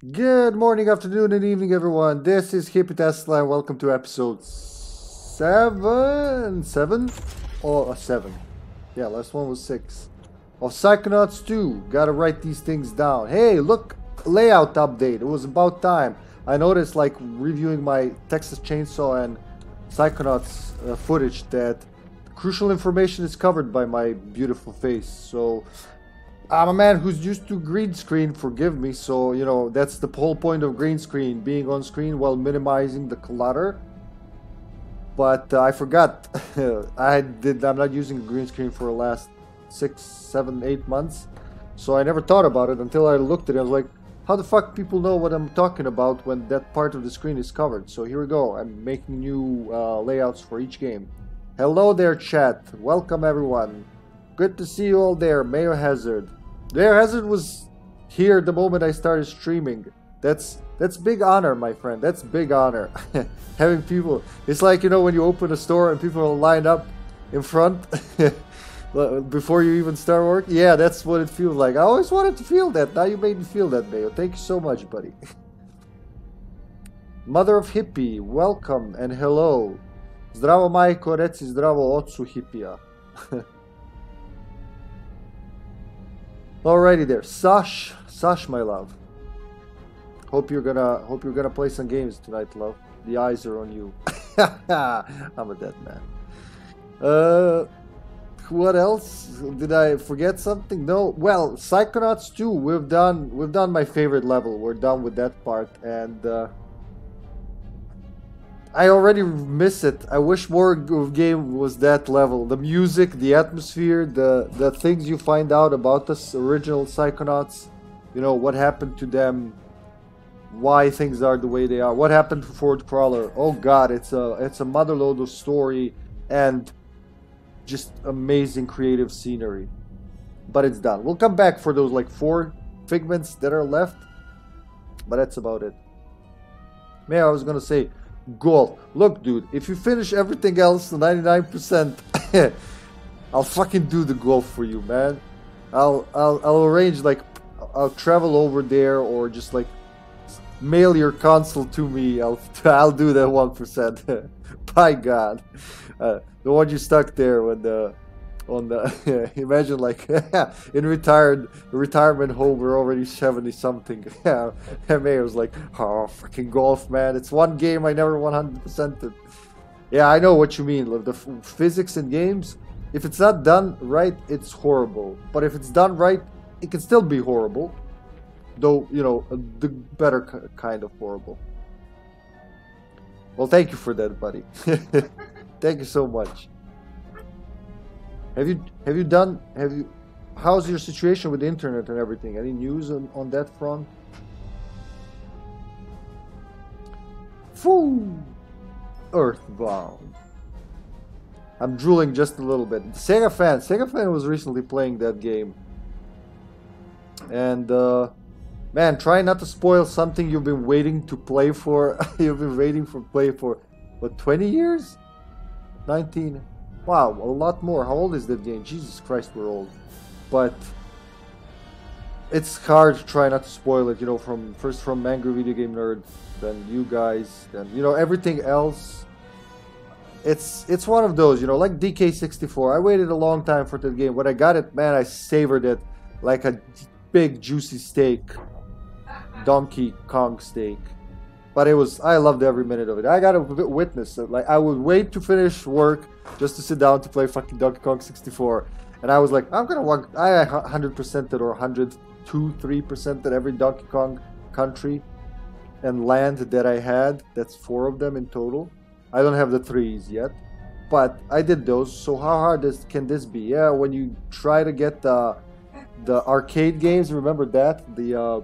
Good morning, afternoon, and evening, everyone. This is Hippy Tesla, and welcome to episode seven, seven, or uh, seven. Yeah, last one was six. Of Psychonauts 2. Gotta write these things down. Hey, look, layout update. It was about time. I noticed, like reviewing my Texas Chainsaw and Psychonauts uh, footage, that crucial information is covered by my beautiful face. So I'm a man who's used to green screen, forgive me. So, you know, that's the whole point of green screen, being on screen while minimizing the clutter. But uh, I forgot. I did I'm not using green screen for the last six, seven, eight months. So I never thought about it until I looked at it. I was like, how the fuck people know what I'm talking about when that part of the screen is covered? So here we go. I'm making new uh, layouts for each game. Hello there, chat. Welcome, everyone. Good to see you all there. Mayo Hazard. Mayo Hazard was here the moment I started streaming. That's that's big honor, my friend. That's big honor. Having people. It's like, you know, when you open a store and people are lined up in front before you even start work. Yeah, that's what it feels like. I always wanted to feel that. Now you made me feel that, Mayo. Thank you so much, buddy. Mother of Hippie, welcome and hello. Zdravo majko, reci zdravo ocu hippija. Alrighty there, Sash, Sash, my love. Hope you're gonna, hope you're gonna play some games tonight, love. The eyes are on you. I'm a dead man. Uh, what else? Did I forget something? No. Well, Psychonauts 2. We've done, we've done my favorite level. We're done with that part, and. Uh, I already miss it. I wish more of game was that level. The music, the atmosphere, the the things you find out about the original Psychonauts. You know what happened to them, why things are the way they are, what happened to Ford Cruller. Oh God, it's a it's a motherload of story and just amazing creative scenery. But it's done. We'll come back for those like four figments that are left, but that's about it. Man, I was gonna say golf. Look, dude, if you finish everything else 99%, I'll fucking do the goal for you, man. I'll I'll I'll arrange like I'll travel over there or just like mail your console to me. I'll I'll do that one percent. By God, uh, the one you stuck there when the on the imagine like in retired retirement home we're already 70 something yeah and May was like oh fucking golf man. It's one game I never 100% it yeah I know what you mean. Like the physics in games if it's not done right it's horrible. But if it's done right it can still be horrible though you know the better kind of horrible. Well thank you for that buddy. Thank you so much have you have you done have you how's your situation with the internet and everything? Any news on, on that front? Foo Earthbound. I'm drooling just a little bit. Sega fan. Sega fan was recently playing that game. And uh, man, try not to spoil something you've been waiting to play for. you've been waiting for play for what 20 years? 19 Wow, a lot more. How old is that game? Jesus Christ, we're old. But it's hard to try not to spoil it, you know, from first from Angry Video Game Nerd, then you guys, then you know everything else. It's it's one of those, you know, like DK64. I waited a long time for that game. When I got it, man, I savored it like a big juicy steak, Donkey Kong steak but it was I loved every minute of it. I got to witness it. Like I would wait to finish work just to sit down to play fucking Donkey Kong 64, and I was like, I'm gonna walk. I 100 percent it or 102, three percent at every Donkey Kong country and land that I had. That's four of them in total. I don't have the threes yet, but I did those. So how hard is, can this be? Yeah, when you try to get the the arcade games, remember that the uh,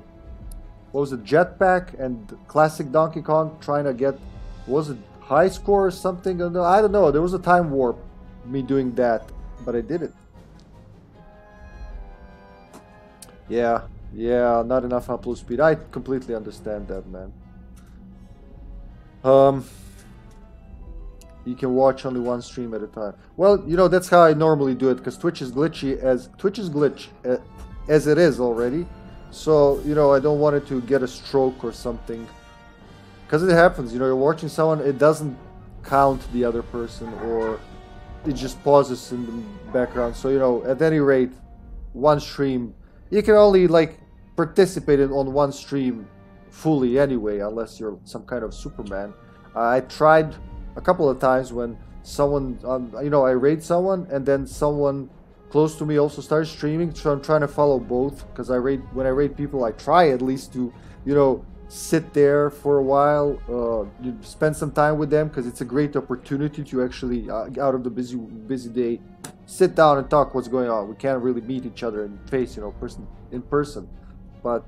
what was it, Jetpack and Classic Donkey Kong trying to get, was it high score or something? I don't know. There was a time warp, me doing that, but I did it. Yeah, yeah, not enough upload speed. I completely understand that, man. Um, you can watch only one stream at a time. Well, you know that's how I normally do it because Twitch is glitchy as Twitch is glitch uh, as it is already. So, you know, I don't want it to get a stroke or something. Because it happens, you know, you're watching someone, it doesn't count the other person or it just pauses in the background. So, you know, at any rate, one stream, you can only like participate in on one stream fully anyway, unless you're some kind of Superman. Uh, I tried a couple of times when someone, um, you know, I raid someone and then someone close to me also starts streaming. So I'm trying to follow both because I raid when I raid people, I try at least to, you know, sit there for a while, uh, spend some time with them because it's a great opportunity to actually, uh, out of the busy busy day, sit down and talk what's going on. We can't really meet each other in face, you know, person in person. But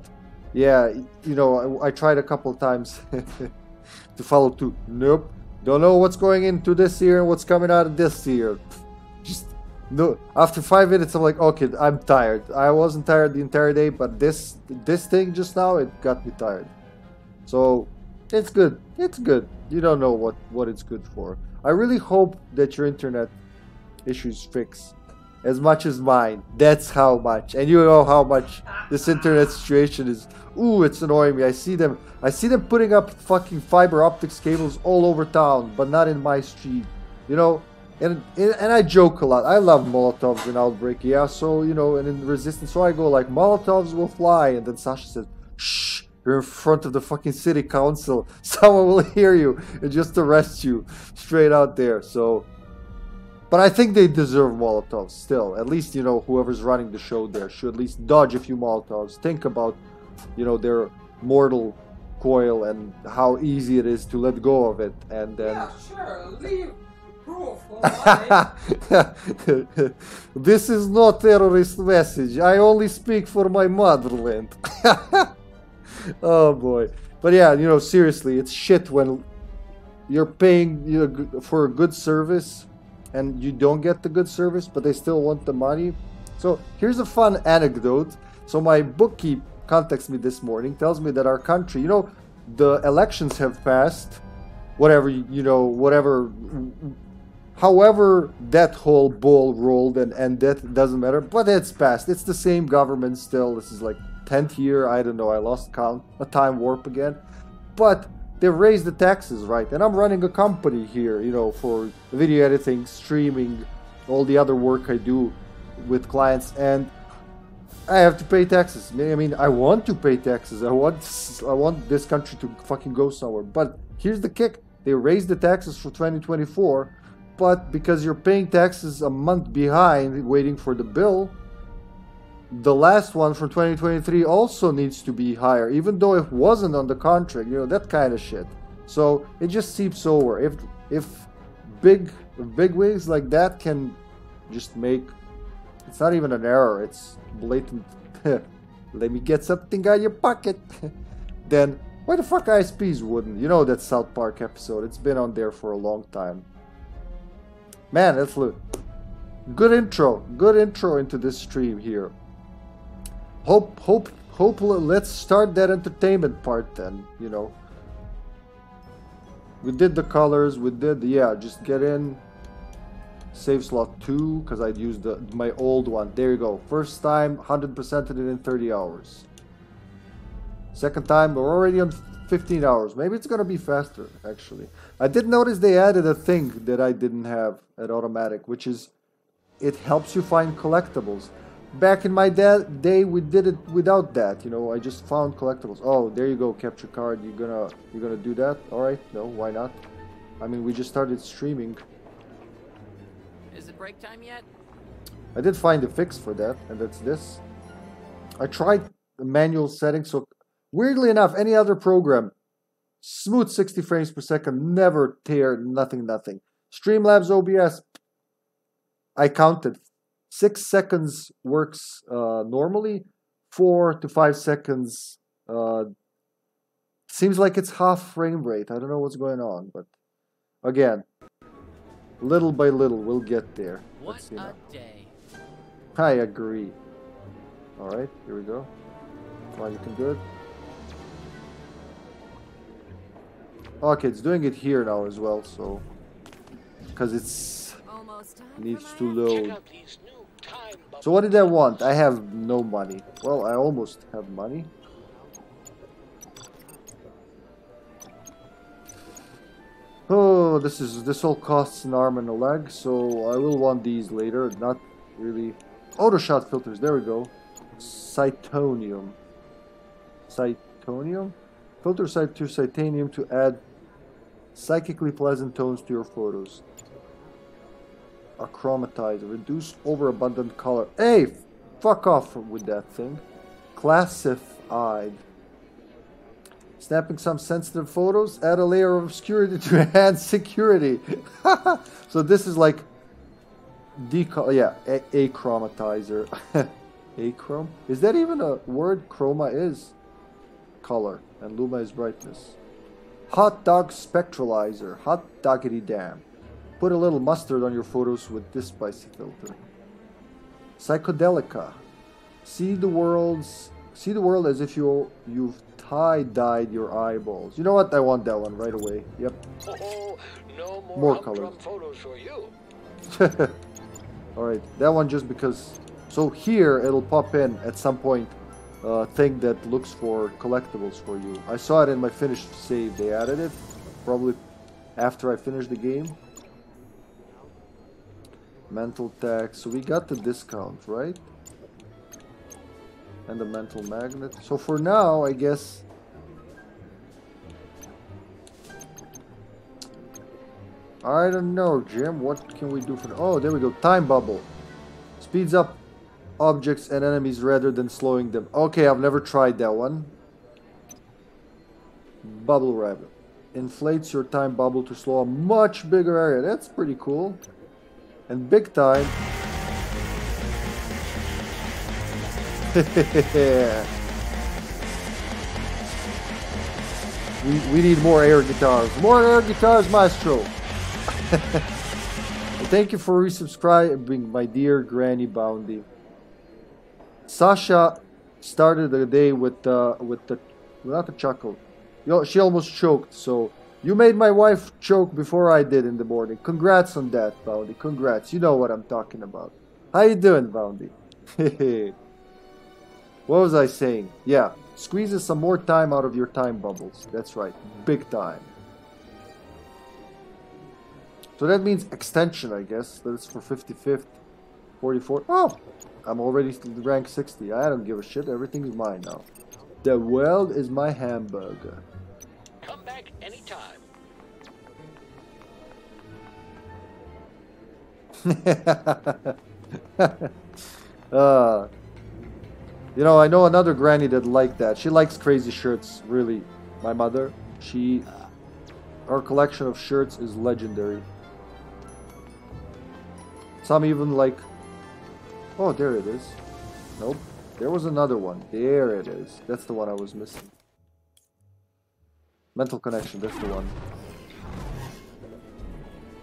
yeah, you know, I, I tried a couple times to follow too. Nope, don't know what's going into this year and what's coming out of this year. Just no. After five minutes, I'm like, okay, I'm tired. I wasn't tired the entire day, but this this thing just now it got me tired. So it's good. It's good. You don't know what, what it's good for. I really hope that your internet issues fix as much as mine. That's how much. And you know how much this internet situation is. Ooh, it's annoying me. I see them. I see them putting up fucking fiber optics cables all over town, but not in my street. You know, and and I joke a lot. I love Molotovs in Outbreak, yeah. So you know, and in Resistance, so I go like Molotovs will fly, and then Sasha says, "Shh, you're in front of the fucking city council. Someone will hear you and just arrest you straight out there. So, but I think they deserve Molotovs still. At least, you know, whoever's running the show there should at least dodge a few Molotovs. Think about, you know, their mortal coil and how easy it is to let go of it. And then. Yeah, sure. Leave. this is not terrorist message. I only speak for my motherland. oh boy. But yeah, you know, seriously, it's shit when you're paying you know, for a good service and you don't get the good service, but they still want the money. So here's a fun anecdote. So my bookkeep contacts me this morning, tells me that our country, you know, the elections have passed, whatever you know, whatever, however that whole ball rolled and ended, doesn't matter. But it's past. It's the same government still. This is like 10th year, I don't know, I lost count, a time warp again. But they raised the taxes, right? And I'm running a company here, you know, for video editing, streaming, all the other work I do with clients, and I have to pay taxes. I mean, I want to pay taxes. I want, I want this country to fucking go somewhere. But here's the kick: they raised the taxes for 2024, but because you're paying taxes a month behind, waiting for the bill, the last one from 2023 also needs to be higher, even though it wasn't on the contract, you know, that kind of shit. So it just seeps over. If if big big wigs like that can just make it's not even an error, it's blatant let me get something out of your pocket. then why the fuck ISPs wouldn't? You know that South Park episode, it's been on there for a long time. Man, that's look. Good intro. Good intro into this stream here. Hope hope hope let's start that entertainment part then you know. We did the colors we did yeah just get in. Save slot 2 because I'd used the, my old one. There you go. First time 100% it in 30 hours. Second time we're already on 15 hours. Maybe it's gonna be faster actually I did notice they added a thing that I didn't have at automatic which is it helps you find collectibles. Back in my day we did it without that you know i just found collectibles. Oh there you go capture card you're gonna you're gonna do that? All right no why not? I mean we just started streaming. Is it break time yet? I did find a fix for that and that's this. I tried the manual settings so weirdly enough any other program smooth 60 frames per second never tear nothing nothing streamlabs obs i counted six seconds works uh, normally, four to five seconds uh, seems like it's half frame rate. I don't know what's going on, but again, little by little, we'll get there. What a now. day! I agree. All right, here we go. Come on, good. Okay, it's doing it here now as well, so because it's needs to load. So what did I want? I have no money. Well, I almost have money. Oh, this is this all costs an arm and a leg, so I will want these later. Not really. Auto shot filters. There we go. Psitanium. Psitanium. Filter site to Psitanium to add psychically pleasant tones to your photos. Achromatizer. Reduce overabundant color. Hey, fuck off with that thing. Classified. Snapping some sensitive photos, add a layer of obscurity to enhance security. so this is like decal yeah, a achromatizer. Achrom? Is that even a word? Chroma is color and luma is brightness. Hot dog spectralizer. Hot doggity damn. Put a little mustard on your photos with this spicy filter. Psychodelica. See the world's see the world as if you you've tie-dyed your eyeballs. You know what? I want that one right away. Yep. Oh, no more, More colors. photos for you. Alright, that one just because... So here, it'll pop in at some point uh, thing that looks for collectibles for you. I saw it in my finished save. They added it, probably after I finished the game. Mental tax. So we got the discount, right? And the mental magnet. So for now, I guess... I don't know, Jim. What can we do for... Oh, there we go. Time bubble. Speeds up objects and enemies rather than slowing them. Okay, I've never tried that one. Bubble rabbit. Inflates your time bubble to slow a much bigger area. That's pretty cool. And big time. we, we need more air guitars. More air guitars, maestro. Thank you for resubscribing, my dear Granny Bounty. Sasha started the day with uh, with the not a chuckle. She almost choked. So you made my wife choke before I did in the morning. Congrats on that, Bounty. Congrats. You know what I'm talking about. How you doing, Bounty? what was I saying? Yeah, squeezes some more time out of your time bubbles. That's right, big time. So that means extension, I guess. That is for 55th, 44. Oh, I'm already rank 60. I don't give a shit. Everything's mine now. The world is my hamburger. Come back anytime. uh, you know, I know another granny that liked that. She likes crazy shirts, really. My mother, she, her collection of shirts is legendary. Some even like, oh, there it is. Nope, there was another one. There it is. That's the one I was missing. Mental connection. That's the one.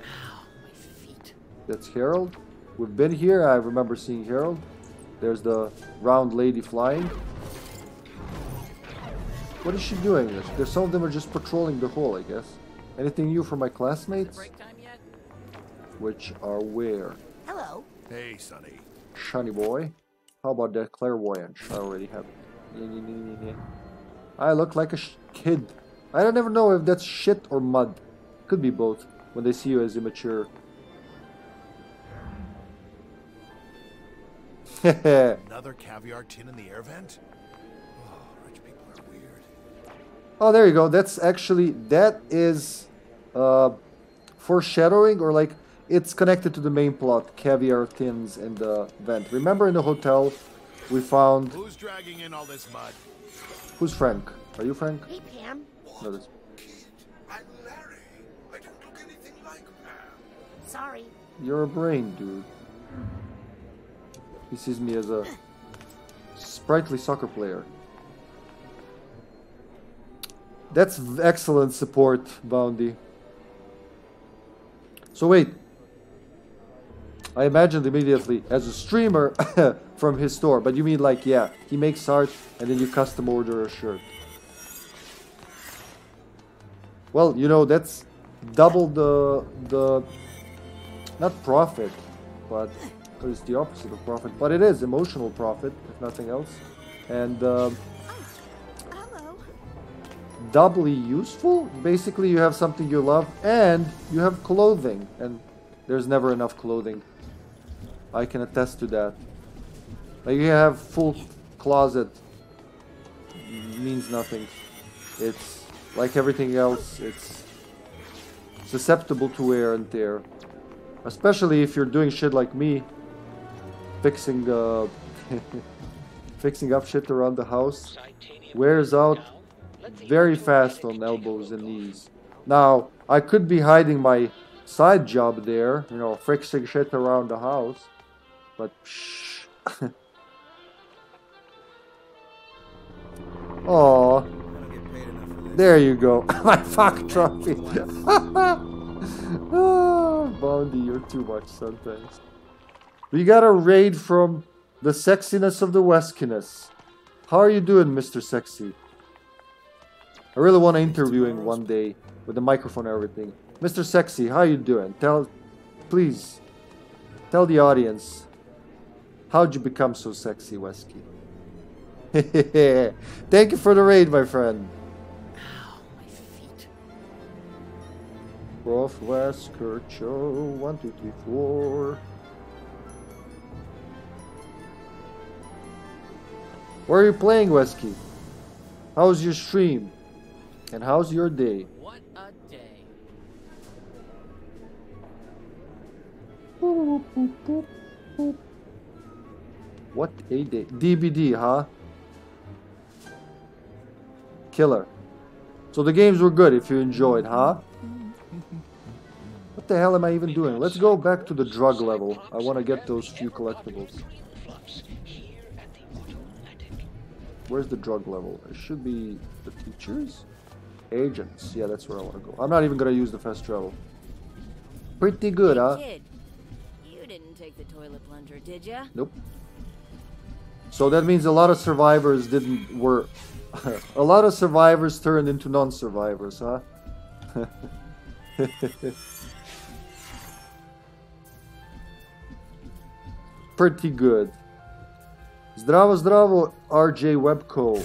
Ow, my feet. That's Harold. We've been here. I remember seeing Harold. There's the round lady flying. What is she doing? There's some of them are just patrolling the hall, I guess. Anything new from my classmates? break time yet? Which are where? Hello. Hey, Sonny. Shiny boy. How about that clairvoyance? I already have. I look like a sh- kid. I don't ever know if that's shit or mud. Could be both. When they see you as immature. Another caviar tin in the air vent? Oh, rich people are weird. Oh, there you go. That's actually that is uh, foreshadowing, or like it's connected to the main plot. Caviar tins in the vent. Remember in the hotel, we found Who's dragging in all this mud? who's Frank? Are you Frank? Hey, Pam. No, that's I'm Larry. I don't look anything like Pam. Sorry. you're a brain, dude. He sees me as a sprightly soccer player. That's excellent support, Bounty. So wait. I imagined immediately as a streamer from his store, but you mean like, yeah, he makes art and then you custom order a shirt. Well, you know, that's double the the not profit, but it's the opposite of profit. But it is emotional profit, if nothing else. And um, doubly useful. Basically, you have something you love and you have clothing. And there's never enough clothing. I can attest to that. Like you have full closet means nothing. It's like everything else, it's susceptible to wear and tear. Especially if you're doing shit like me, fixing uh, fixing up shit around the house wears out very fast on elbows and knees. Now, I could be hiding my side job there, you know, fixing shit around the house, but shh. This. there you go. my fuck trophy. Ah, Bounty, you're too much sometimes. We got a raid from the sexiness of the Weskiness. How are you doing, Mr. Sexy? I really want to interview him one day with the microphone and everything. Mr. Sexy, how you doing? Tell, please, tell the audience, how'd you become so sexy, Wesky? Thank you for the raid, my friend. Ow, my feet. Prof. Wesker, Cho, one, two, three, four. Where are you playing, Wesky? How's your stream? And how's your day? What a day. Boop, boop, boop. What a day. DBD, huh? Killer. So the games were good if you enjoyed, huh? What the hell am I even doing? Let's go back to the drug level. I want to get those few collectibles. Fluffs here at the Automatic. Where's the drug level? It should be the teachers? Agents. Yeah, that's where I want to go. I'm not even going to use the fast travel. Pretty good, huh? Kid, you didn't take the toilet plunger, did ya? Nope. So that means a lot of survivors didn't were a lot of survivors turned into non-survivors, huh? Pretty good. Zdravo, zdravo, RJ Webco.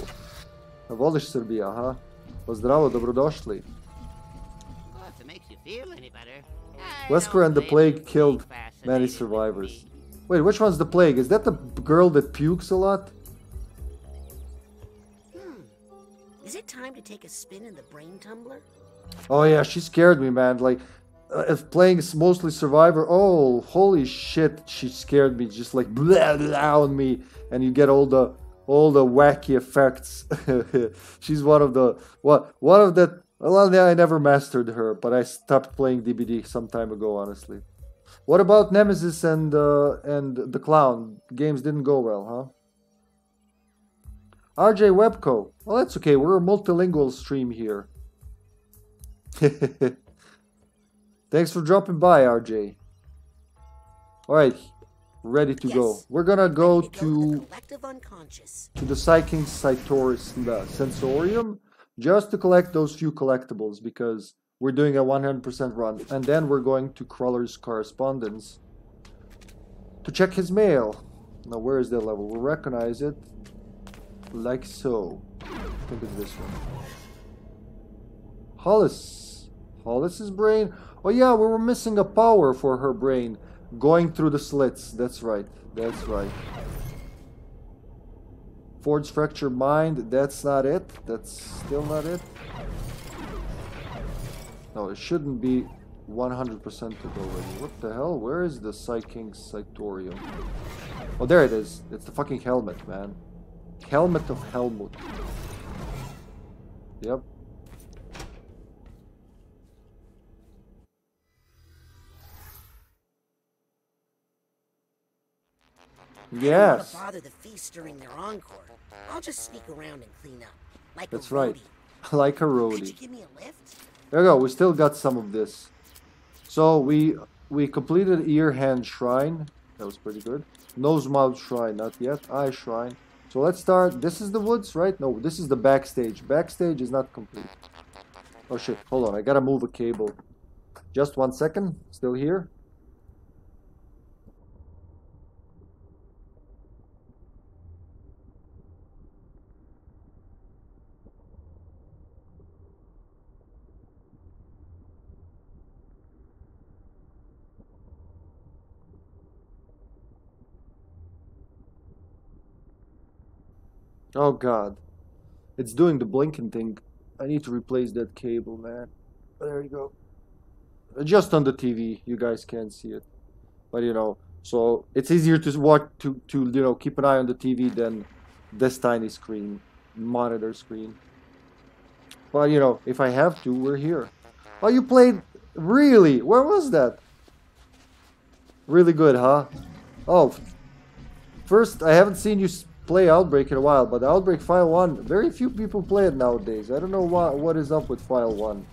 Voliš Srbija, ha? Pa zdravo, dobrodošli. Well, if it makes you feel any better. Wesker and the Plague killed many survivors. Wait, which one's the Plague? Is that the girl that pukes a lot? Hmm. Is it time to take a spin in the brain tumbler? Oh yeah, she scared me, man. Like, uh, if playing is mostly Survivor, oh holy shit, she scared me. Just like blah blah on me, and you get all the all the wacky effects. She's one of the what one of the. Well, I never mastered her, but I stopped playing DBD some time ago, honestly. What about Nemesis and uh, and the Clown? Games didn't go well, huh? RJ Webco. Well, that's okay. We're a multilingual stream here. Thanks for dropping by, RJ. Alright, ready to go. We're gonna go to go to the to, collective unconscious. to the Psychic Cytoris the Sensorium just to collect those few collectibles because we're doing a 100% run. And then we're going to Cruller's Correspondence to check his mail. Now, where is that level? We'll recognize it like so. I think it's this one. Hollis. Hollis's brain? Oh yeah, we were missing a power for her brain. Going through the slits. That's right. That's right. Ford's fractured mind. That's not it. That's still not it. No, it shouldn't be 100% it already. What the hell? Where is the Psyking Cytorium? Oh, there it is. It's the fucking helmet, man. Helmet of Helmut. Yep. I Yes. to bother the feast during their encore. I'll just sneak around and clean up. Like That's right. like a Could you give me a lift? There you go. We still got some of this. So we we completed ear hand shrine. That was pretty good. Nose mouth shrine, not yet. Eye shrine. So let's start. This is the woods, right? No, this is the backstage. Backstage is not complete. Oh shit! Hold on. I gotta move a cable. Just one second. Still here. Oh god. It's doing the blinking thing. I need to replace that cable, man. There you go. Just on the TV, you guys can't see it. But you know, so it's easier to watch to to you know keep an eye on the TV than this tiny screen, monitor screen. But you know, if I have to, we're here. Oh, you played really? Where was that? Really good, huh? Oh, first I haven't seen you play Outbreak in a while, but Outbreak File One, very few people play it nowadays. I don't know what what is up with File One.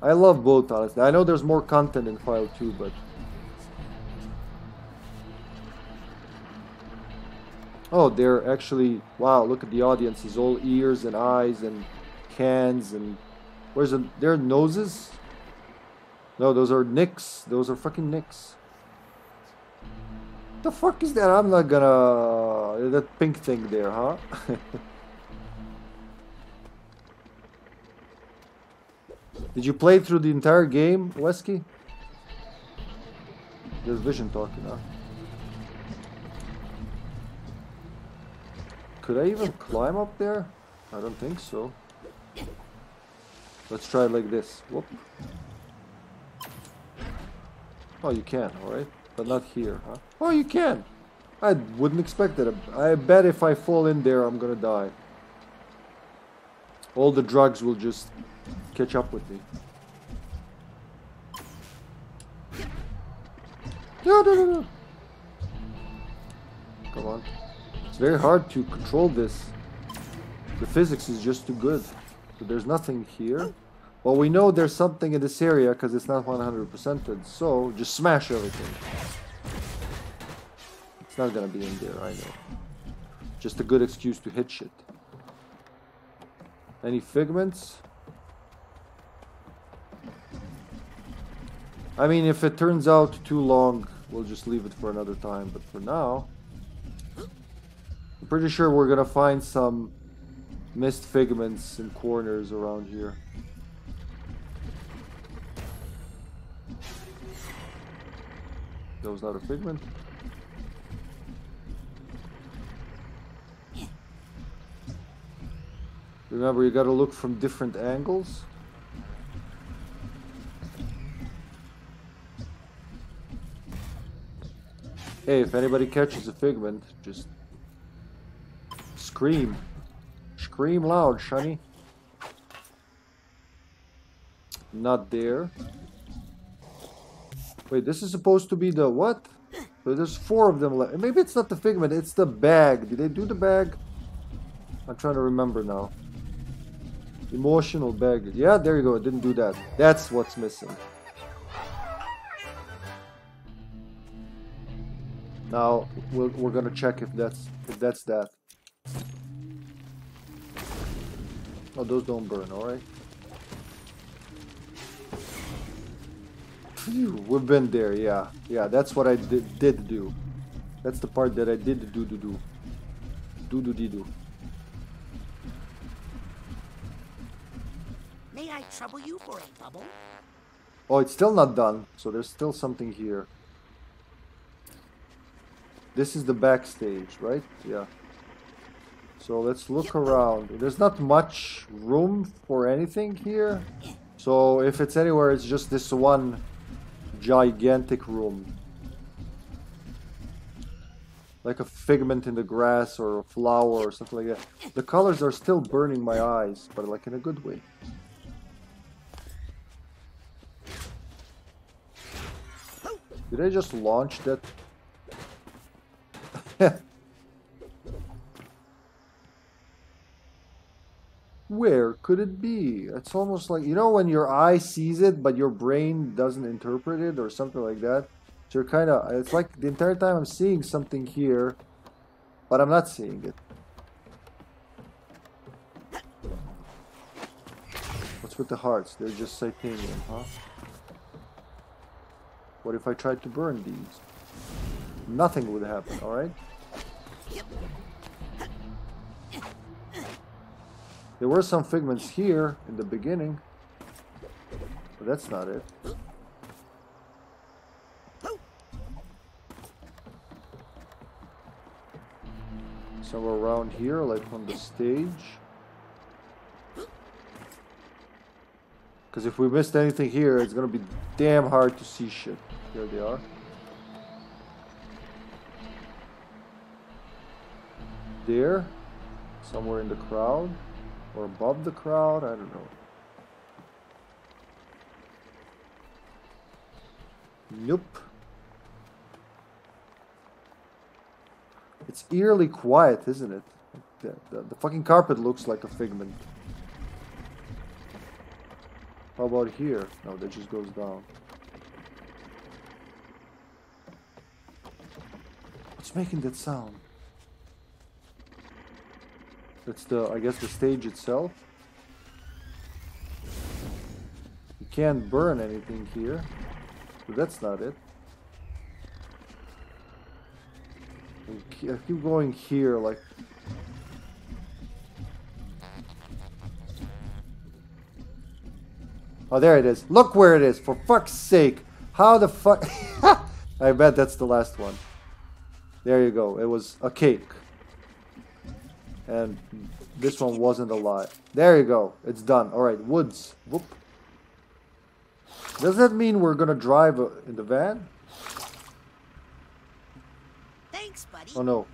I love both, honestly. I know there's more content in File Two, but oh, they're actually wow. Look at the audience. It's all ears and eyes and cans and where's the their noses? No, those are nicks. Those are fucking nicks. The fuck is that? I'm not gonna that pink thing there, huh? Did you play through the entire game, Wesky? There's Vision talking, huh? Could I even climb up there? I don't think so. Let's try it like this. Whoop. Oh, you can, alright. But not here, huh? Oh, you can! I wouldn't expect that. I bet if I fall in there, I'm gonna die. All the drugs will just catch up with me. No, no, no, no. Come on. It's very hard to control this. The physics is just too good. There's nothing here. Well, we know there's something in this area because it's not 100%ed. So just smash everything. It's not gonna be in there, I know. Just a good excuse to hit shit. Any figments? I mean, if it turns out too long, we'll just leave it for another time. But for now, I'm pretty sure we're gonna find some missed figments in corners around here. That was not a figment. Remember, you gotta look from different angles. Hey, if anybody catches a figment, just scream. Scream loud, Shunny. Not there. Wait, this is supposed to be the what? So there's four of them left. Maybe it's not the figment, it's the bag. Did they do the bag? I'm trying to remember now. Emotional baggage. Yeah, there you go. It didn't do that. That's what's missing. Now we're, we're gonna check if that's if that's that. Oh, those don't burn. All right. Phew, we've been there. Yeah, yeah. That's what I did, did do. That's the part that I did do do do. Do do do do. May I trouble you for a bubble? Oh, it's still not done. So there's still something here. This is the backstage, right? Yeah. So let's look around. There's not much room for anything here. So if it's anywhere, it's just this one gigantic room. Like a figment in the grass or a flower or something like that. The colors are still burning my eyes, but like in a good way. Did I just launch that? Where could it be? It's almost like, you know, when your eye sees it, but your brain doesn't interpret it or something like that. So you're kind of, it's like the entire time I'm seeing something here, but I'm not seeing it. What's with the hearts? They're just titanium, huh? What if I tried to burn these? Nothing would happen, alright? There were some figments here in the beginning, but that's not it. Somewhere around here, like on the stage. Because if we missed anything here, it's gonna be damn hard to see shit. Here they are. There. Somewhere in the crowd. Or above the crowd, I don't know. Nope. It's eerily quiet, isn't it? The, the, the fucking carpet looks like a figment. How about here? No, that just goes down. What's making that sound? That's the, I guess, the stage itself. You can't burn anything here. But that's not it. I ke- I keep going here, like... Oh, there it is. Look where it is, for fuck's sake. How the fuck... I bet that's the last one. There you go. It was a cake. And this one wasn't a lie. There you go. It's done. Alright, woods. Whoop. Does that mean we're gonna drive uh, in the van? Thanks, buddy. Oh no.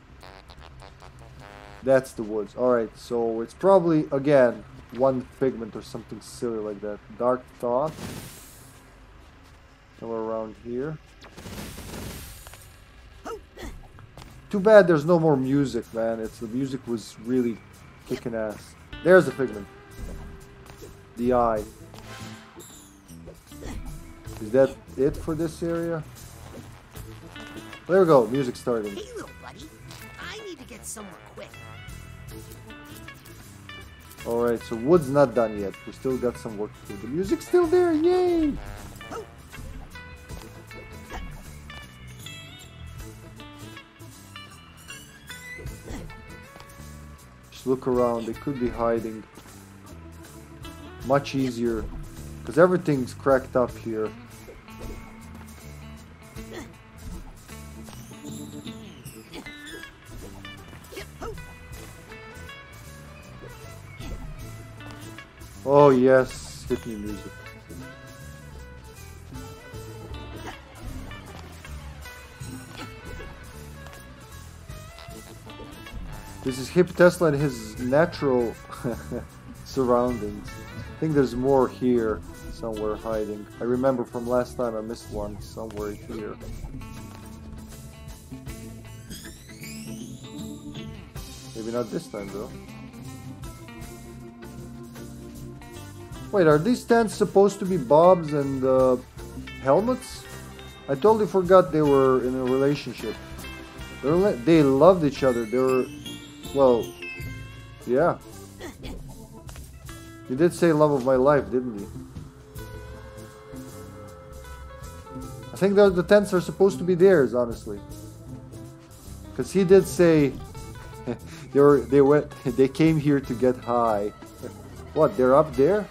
That's the woods. Alright, so it's probably, again, one pigment or something silly like that. Dark Thought. Somewhere around here. Too bad there's no more music, man. It's the music was really kicking ass. There's the pigment. The eye. Is that it for this area? There we go, music starting. Hey, little buddy. I need to get somewhere quick. Alright, so wood's not done yet. We still got some work to do. The music's still there, yay! Just look around, they could be hiding. Much easier. Because everything's cracked up here. Oh yes, hit music. This is Hip Tesla in his natural surroundings. I think there's more here, somewhere hiding. I remember from last time I missed one somewhere here. Maybe not this time though. Wait, are these tents supposed to be Bob's and uh, Helmut's? I totally forgot they were in a relationship. They, were, they loved each other. They were, well, yeah. He did say love of my life, didn't he? I think the tents are supposed to be theirs, honestly. Because he did say they were they went they came here to get high. What, they're up there?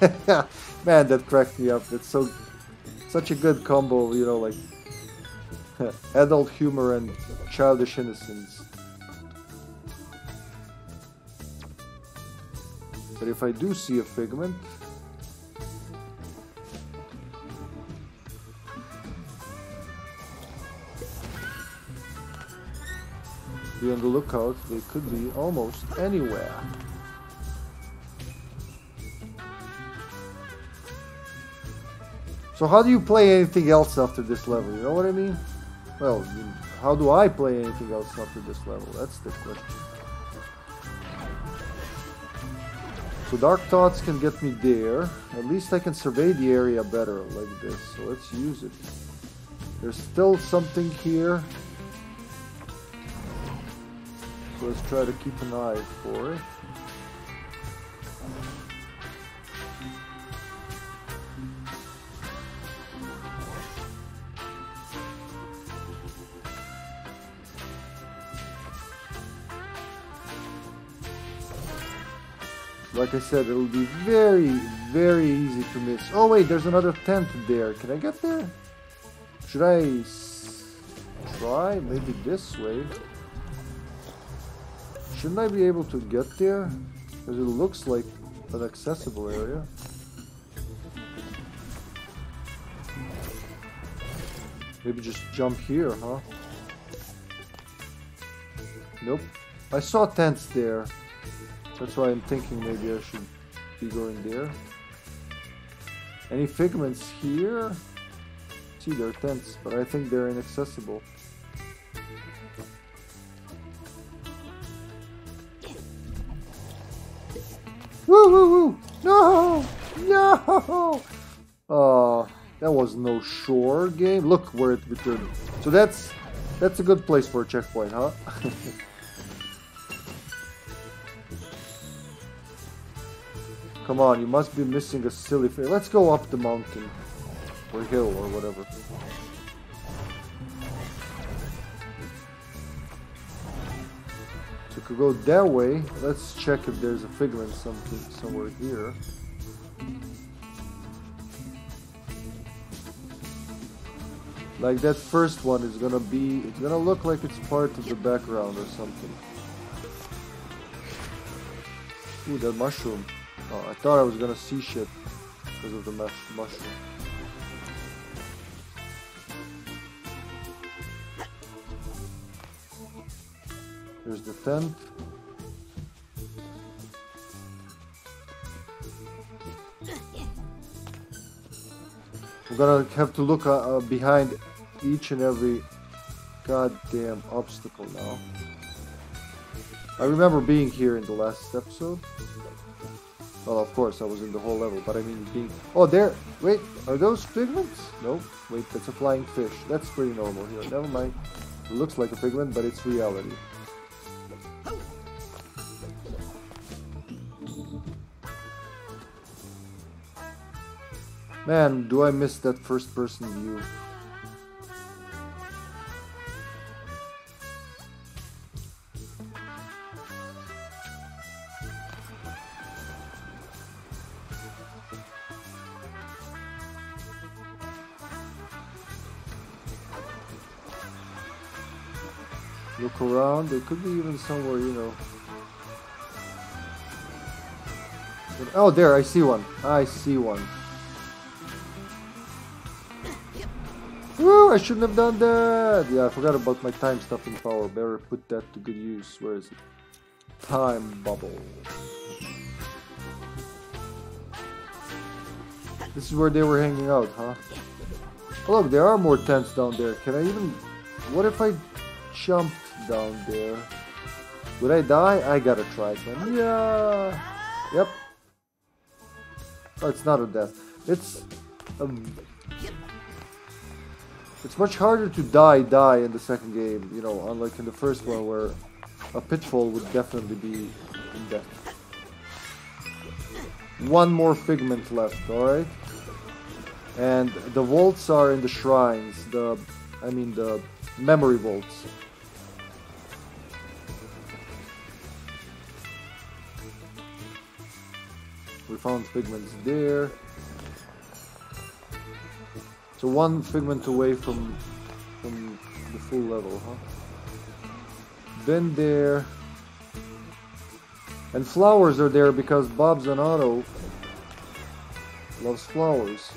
Man, that cracked me up. That's so such a good combo, you know, like adult humor and childish innocence. But if I do see a figment, be on the lookout. They could be almost anywhere. So how do you play anything else after this level? You know what I mean? Well, how do I play anything else after this level? That's the question. So Dark Thoughts can get me there. At least I can survey the area better like this. So let's use it. There's still something here. So let's try to keep an eye for it. Like I said, it'll be very, very easy to miss. Oh wait, there's another tent there. Can I get there? Should I try? Maybe this way. Shouldn't I be able to get there? Because it looks like an accessible area. Maybe just jump here, huh? Nope. I saw tents there. That's why I'm thinking maybe I should be going there. Any figments here? See, there are tents, but I think they're inaccessible. Woo woo woo! No! No! Oh, that was no shore game. Look where it returned. So that's that's a good place for a checkpoint, huh? Come on, you must be missing a silly face. Let's go up the mountain. Or hill, or whatever. So we could go that way. Let's check if there's a figment something somewhere here. Like that first one is gonna be, it's gonna look like it's part of the background or something. Ooh, that mushroom. Oh, I thought I was gonna see shit because of the mush mushroom. Here's the tent. We're gonna have to look uh, uh, behind each and every goddamn obstacle now. I remember being here in the last episode. Well, of course, I was in the whole level, but I mean being... Oh, there! Wait, are those pigments? No, wait, that's a flying fish. That's pretty normal here. Never mind. It looks like a pigment, but it's reality. Man, do I miss that first person view. Look around, there could be even somewhere, you know. Oh, there, I see one. I see one. Woo, I shouldn't have done that! Yeah, I forgot about my time stuffing power. Better put that to good use. Where is it? Time bubble. This is where they were hanging out, huh? Oh, look, there are more tents down there. Can I even... What if I jumped down there? Would I die? I gotta try again. Yeah! Yep. Oh, it's not a death. It's... Um, it's much harder to die, die in the second game, you know, unlike in the first one where a pitfall would definitely be in death. One more figment left, alright? And the vaults are in the shrines, the, I mean the memory vaults. We found figments there. So one figment away from from the full level, huh? Then there. And flowers are there because Bob Zanotto loves flowers.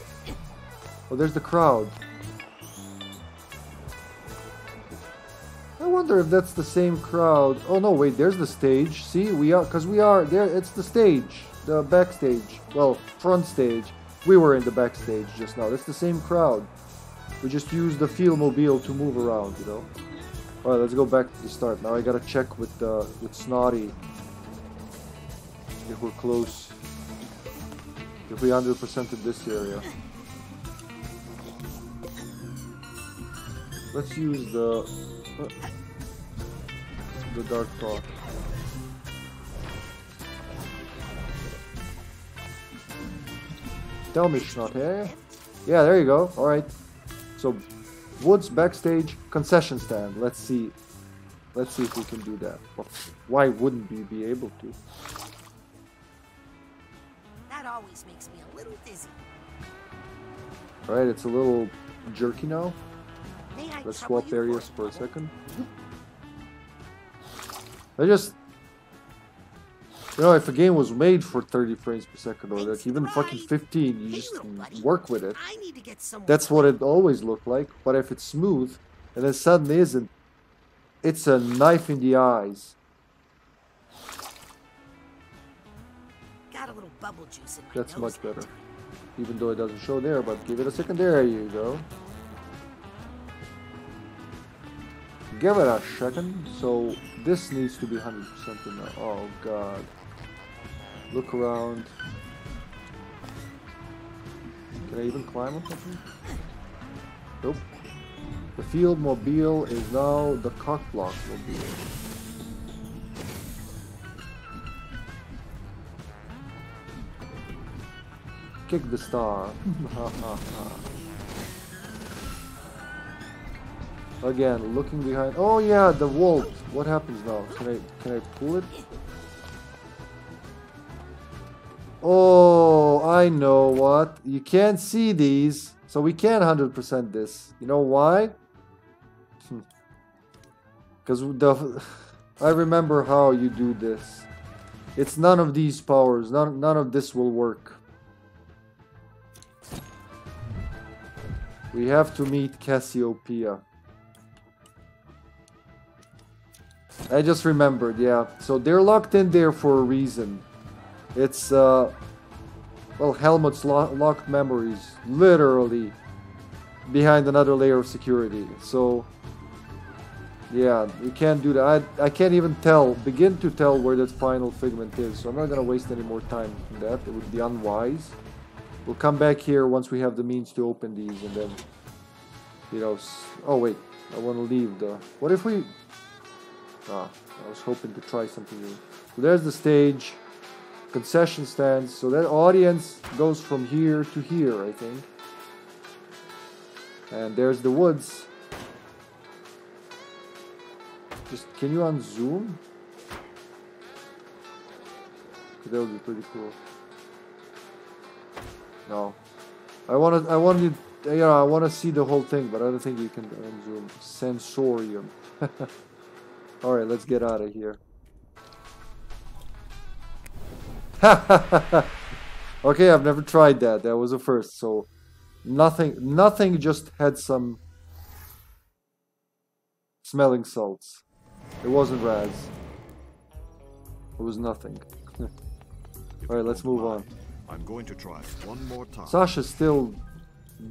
Oh, there's the crowd. I wonder if that's the same crowd. Oh no, wait, there's the stage. See, we are, because we are, there, it's the stage. The backstage. Well, front stage. We were in the backstage just now. It's the same crowd. We just used the field mobile to move around, you know. All right, let's go back to the start. Now I gotta check with uh, with Snotty if we're close. If we 100%ed this area. Let's use the uh, the dark talk. Tell me, Snotty. eh? Yeah, there you go. All right. So, Woods backstage concession stand. Let's see. Let's see if we can do that. Why wouldn't we be able to? That always makes me a little dizzy. All right, it's a little jerky now. May Let's swap areas for a second. I just You know, if a game was made for 30 frames per second or like even fucking 15, you just work with it. I need to get some. That's what it always looked like. But if it's smooth and then suddenly isn't, it's a knife in the eyes. Got a little bubble juice in my That's much better. Even though it doesn't show there, but give it a second. There you go. Give it a second. So this needs to be 100% in there. Oh god. Look around. Can I even climb up something? Nope. The field mobile is now the cock block mobile. Kick the star. Again, looking behind. Oh yeah, the vault. What happens now? Can I can I pull it? Oh, I know what. You can't see these, so we can't 100% this. You know why? Hmm. Because the I remember how you do this. It's none of these powers. None none of this will work. We have to meet Cassie O'Pia. I just remembered, yeah. So they're locked in there for a reason. It's, uh, well, Helmut's lo- locked memories, literally, behind another layer of security. So, yeah, we can't do that. I, I can't even tell, begin to tell where that final figment is. So I'm not gonna waste any more time on that. It would be unwise. We'll come back here once we have the means to open these and then, you know, oh wait, I want to leave the, what if we, ah, I was hoping to try something new. So there's the stage, concession stands, so that audience goes from here to here, I think. And there's the woods. Just, can you unzoom? That would be pretty cool. No, I want to. I want you. You know, I want to see the whole thing, but I don't think you can zoom. Sensorium. All right, let's get out of here. okay, I've never tried that. That was a first. So, nothing. Nothing. Just had some smelling salts. It wasn't Raz. It was nothing. All right, let's move on. I'm going to try one more time. Sasha's still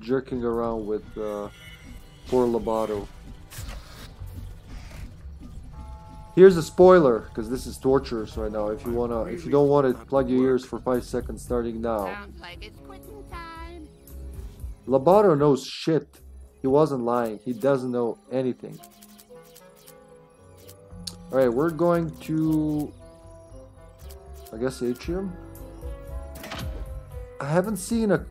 jerking around with uh, poor Lobato. Here's a spoiler, because this is torturous right now. If you wanna, if you don't want it, plug your ears for five seconds starting now. Sounds like it's quitting time. Lobato knows shit. He wasn't lying. He doesn't know anything. All right, we're going to, I guess, atrium. I haven't seen a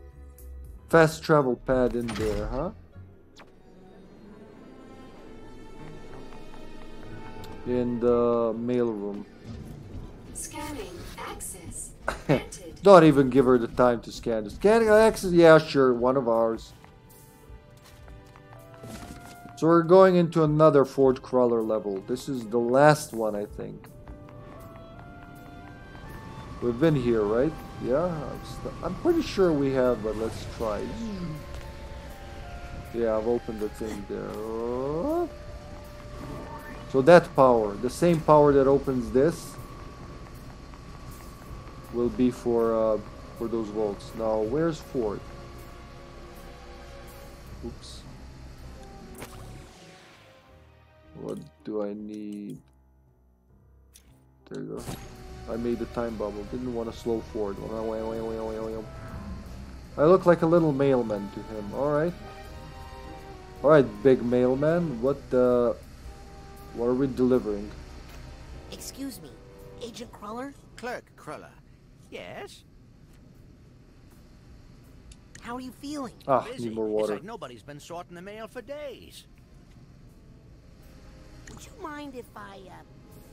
fast travel pad in there, huh? In the mail room. Scanning access. Don't even give her the time to scan. The scanning access, yeah, sure, one of ours. So we're going into another Ford Cruller level. This is the last one, I think. We've been here, right? Yeah, I'm, I'm pretty sure we have, but let's try. Yeah, I've opened the thing there. So that power, the same power that opens this, will be for uh, for those vaults. Now, where's Ford? Oops. What do I need? There you go. I made the time bubble. Didn't want to slow Ford. I look like a little mailman to him. All right. All right, big mailman. What uh, what are we delivering? Excuse me, Agent Cruller? Clerk Cruller. Yes? How are you feeling? Ah, Busy. need more water. It's water. like nobody's been sorting the mail for days. Would you mind if I uh,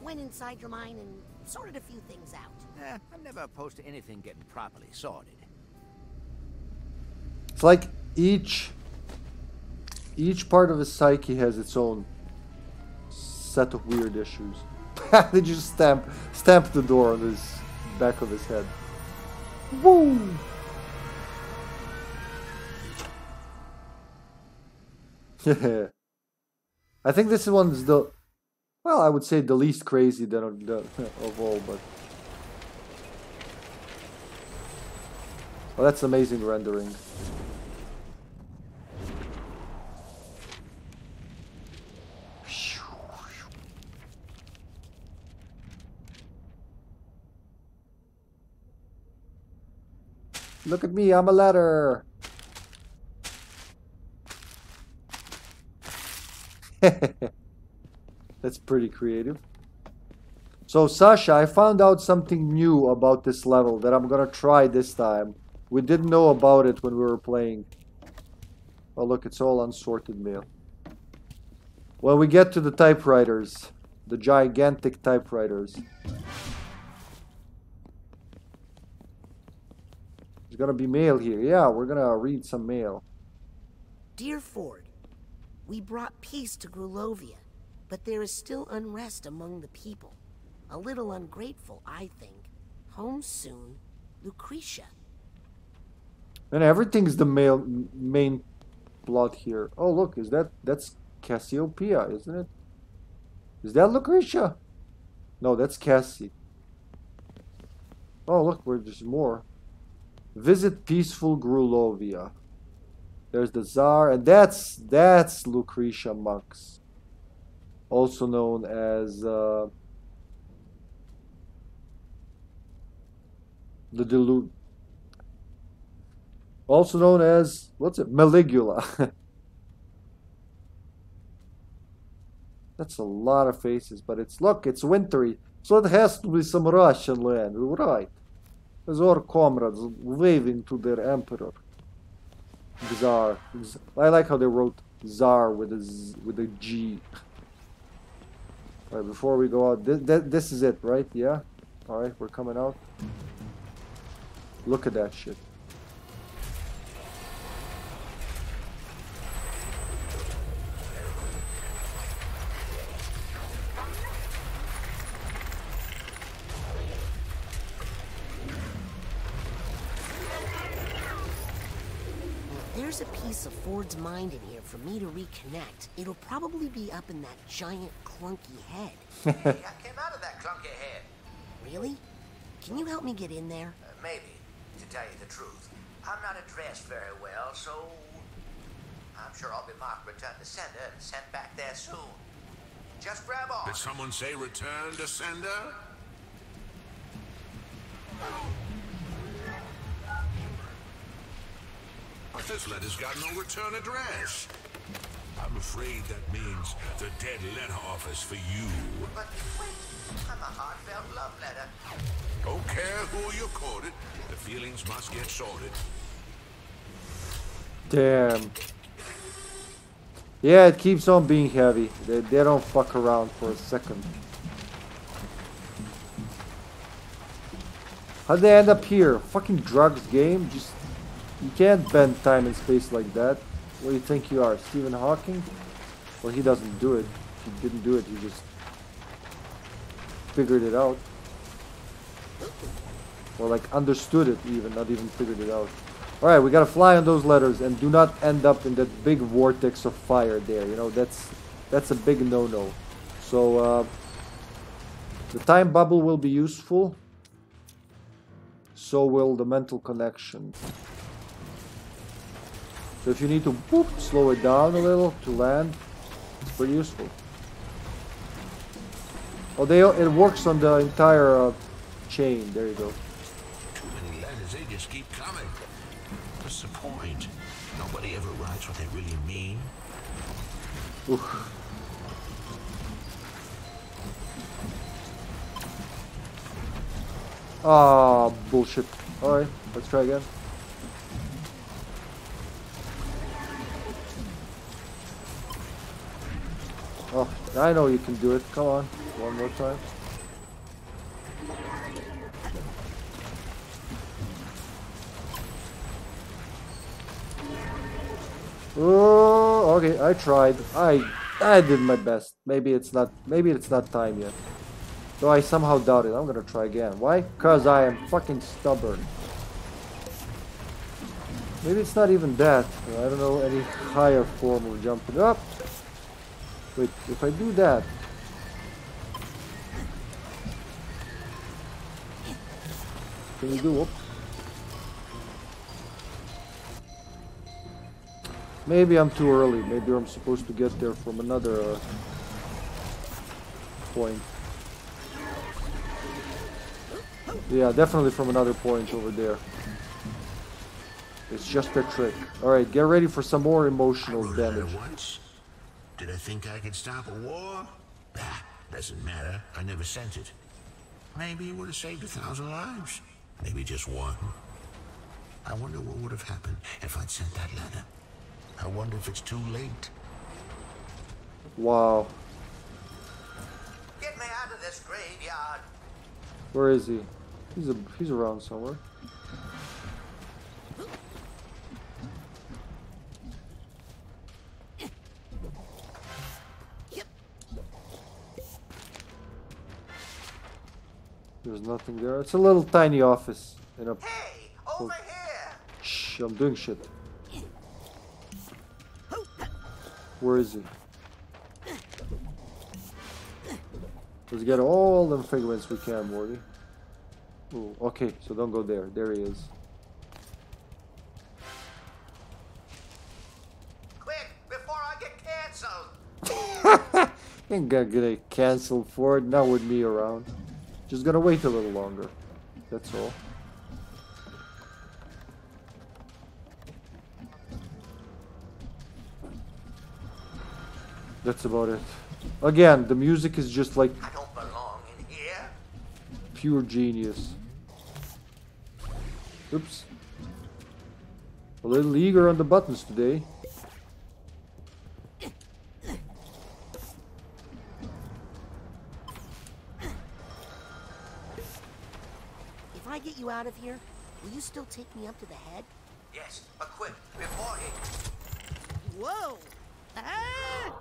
went inside your mind and sorted a few things out? Eh, I'm never opposed to anything getting properly sorted. It's like each each part of his psyche has its own set of weird issues. they just stamp stamp the door on his back of his head. Woo! Yeah. I think this is one's the, well, I would say the least crazy than of, of all, but. Well, that's amazing rendering. Look at me, I'm a ladder. That's pretty creative. So Sasha, I found out something new about this level that I'm gonna try this time. We didn't know about it when we were playing. Oh look, it's all unsorted mail. When we get to the typewriters, the gigantic typewriters. There's gonna be mail here. Yeah, we're gonna read some mail. Dear Ford, we brought peace to Grulovia, but there is still unrest among the people. A little ungrateful, I think. Home soon, Lucrecia. And everything's the mail, main plot here. Oh, look, is that that's Cassie O'Pia, isn't it? Is that Lucrecia? No, that's Cassie. Oh, look, where there's more. Visit peaceful Grulovia. There's the Tsar, and that's that's Lucrecia Mux, also known as uh, the Delu, also known as what's it, Maligula. that's a lot of faces, but it's look, it's wintry, so it has to be some Russian land, right? Our comrades waving to their emperor. Czar. I like how they wrote Czar with a Z, with a G. All right, before we go out, this, this is it, right? Yeah. All right, we're coming out. Look at that shit. There's a piece of Ford's mind in here for me to reconnect. It'll probably be up in that giant clunky head. Hey, I came out of that clunky head. Really? Can you help me get in there? Uh, maybe, to tell you the truth. I'm not addressed very well, so I'm sure I'll be marked return to sender and sent back there soon. Just grab on. Did someone say return to sender? But this letter's got no return address. I'm afraid that means the dead letter office for you. But wait, I'm a heartfelt love letter. Don't care who you quoted, the feelings must get sorted. Damn. Yeah, it keeps on being heavy. They, they don't fuck around for a second. How'd they end up here? Fucking drugs game? Just you can't bend time and space like that. What do you think you are, Stephen Hawking? Well, he doesn't do it. He didn't do it. He just figured it out. Or like understood it even, not even figured it out. Alright, we gotta fly on those letters and do not end up in that big vortex of fire there. You know, that's that's a big no-no. So, uh, the time bubble will be useful. So will the mental connection. So if you need to boop, slow it down a little to land, it's pretty useful. Oh, they it works on the entire uh, chain. There you go. Too many letters, they just keep coming. What's the point? Nobody ever writes what they really mean. Oof. Ah, bullshit. Alright, let's try again. Oh, I know you can do it. Come on. One more time. Oh, okay. I tried. I I did my best. Maybe it's not. Maybe it's not time yet. Though I somehow doubt it. I'm gonna try again. Why? Because I am fucking stubborn. Maybe it's not even that. I don't know any higher form of jumping up. Wait, if I do that. Can you do whoop? Maybe I'm too early. Maybe I'm supposed to get there from another uh, point. Yeah, definitely from another point over there. It's just a trick. Alright, get ready for some more emotional damage. Once. Did I think I could stop a war? Ah, doesn't matter. I never sent it. Maybe it would have saved a thousand lives. Maybe just one. I wonder what would have happened if I'd sent that letter. I wonder if it's too late. Wow. Get me out of this graveyard. Where is he? He's a, he's around somewhere. There's nothing there. It's a little tiny office in a Hey, over here. Shh, I'm doing shit. Where is he? Let's get all them figments we can, Morty. Ooh, okay, so don't go there. There he is. Quick, before I get canceled. Ain't gonna get a cancelled for it, not with me around. Just gonna wait a little longer. That's all. That's about it. Again, the music is just like I don't belong in here. pure genius. Oops. A little eager on the buttons today. Out of here, will you still take me up to the head? Yes, but quick, before he... Whoa! Ah!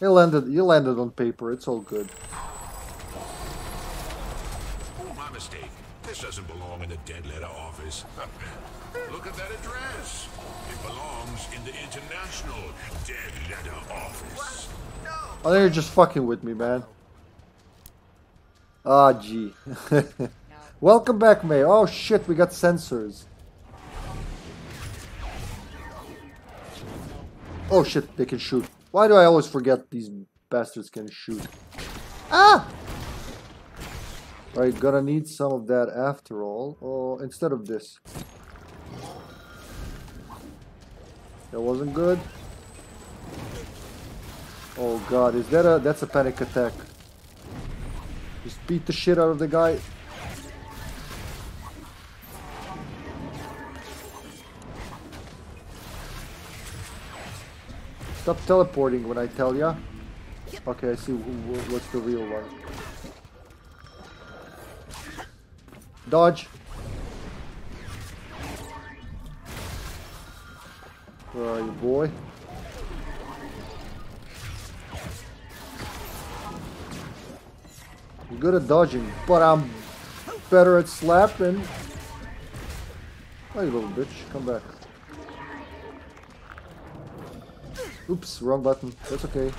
You landed you landed on paper, it's all good. Oh, my mistake. This doesn't belong in the dead letter office. Look at that address. It belongs in the International Dead Letter Office. No! Oh, they're just fucking with me, man. Ah, gee. Welcome back, May. Oh shit, we got sensors. Oh shit, they can shoot. Why do I always forget these bastards can shoot? Ah! Right, gonna need some of that after all. Oh, instead of this. That wasn't good. Oh god, is that a that's a panic attack. Just beat the shit out of the guy. Stop teleporting when I tell ya. Okay, I see what's the real one. Dodge. Where are you, boy? I'm good at dodging, but I'm better at slapping. Hey, little bitch, come back. Oops, wrong button. That's okay.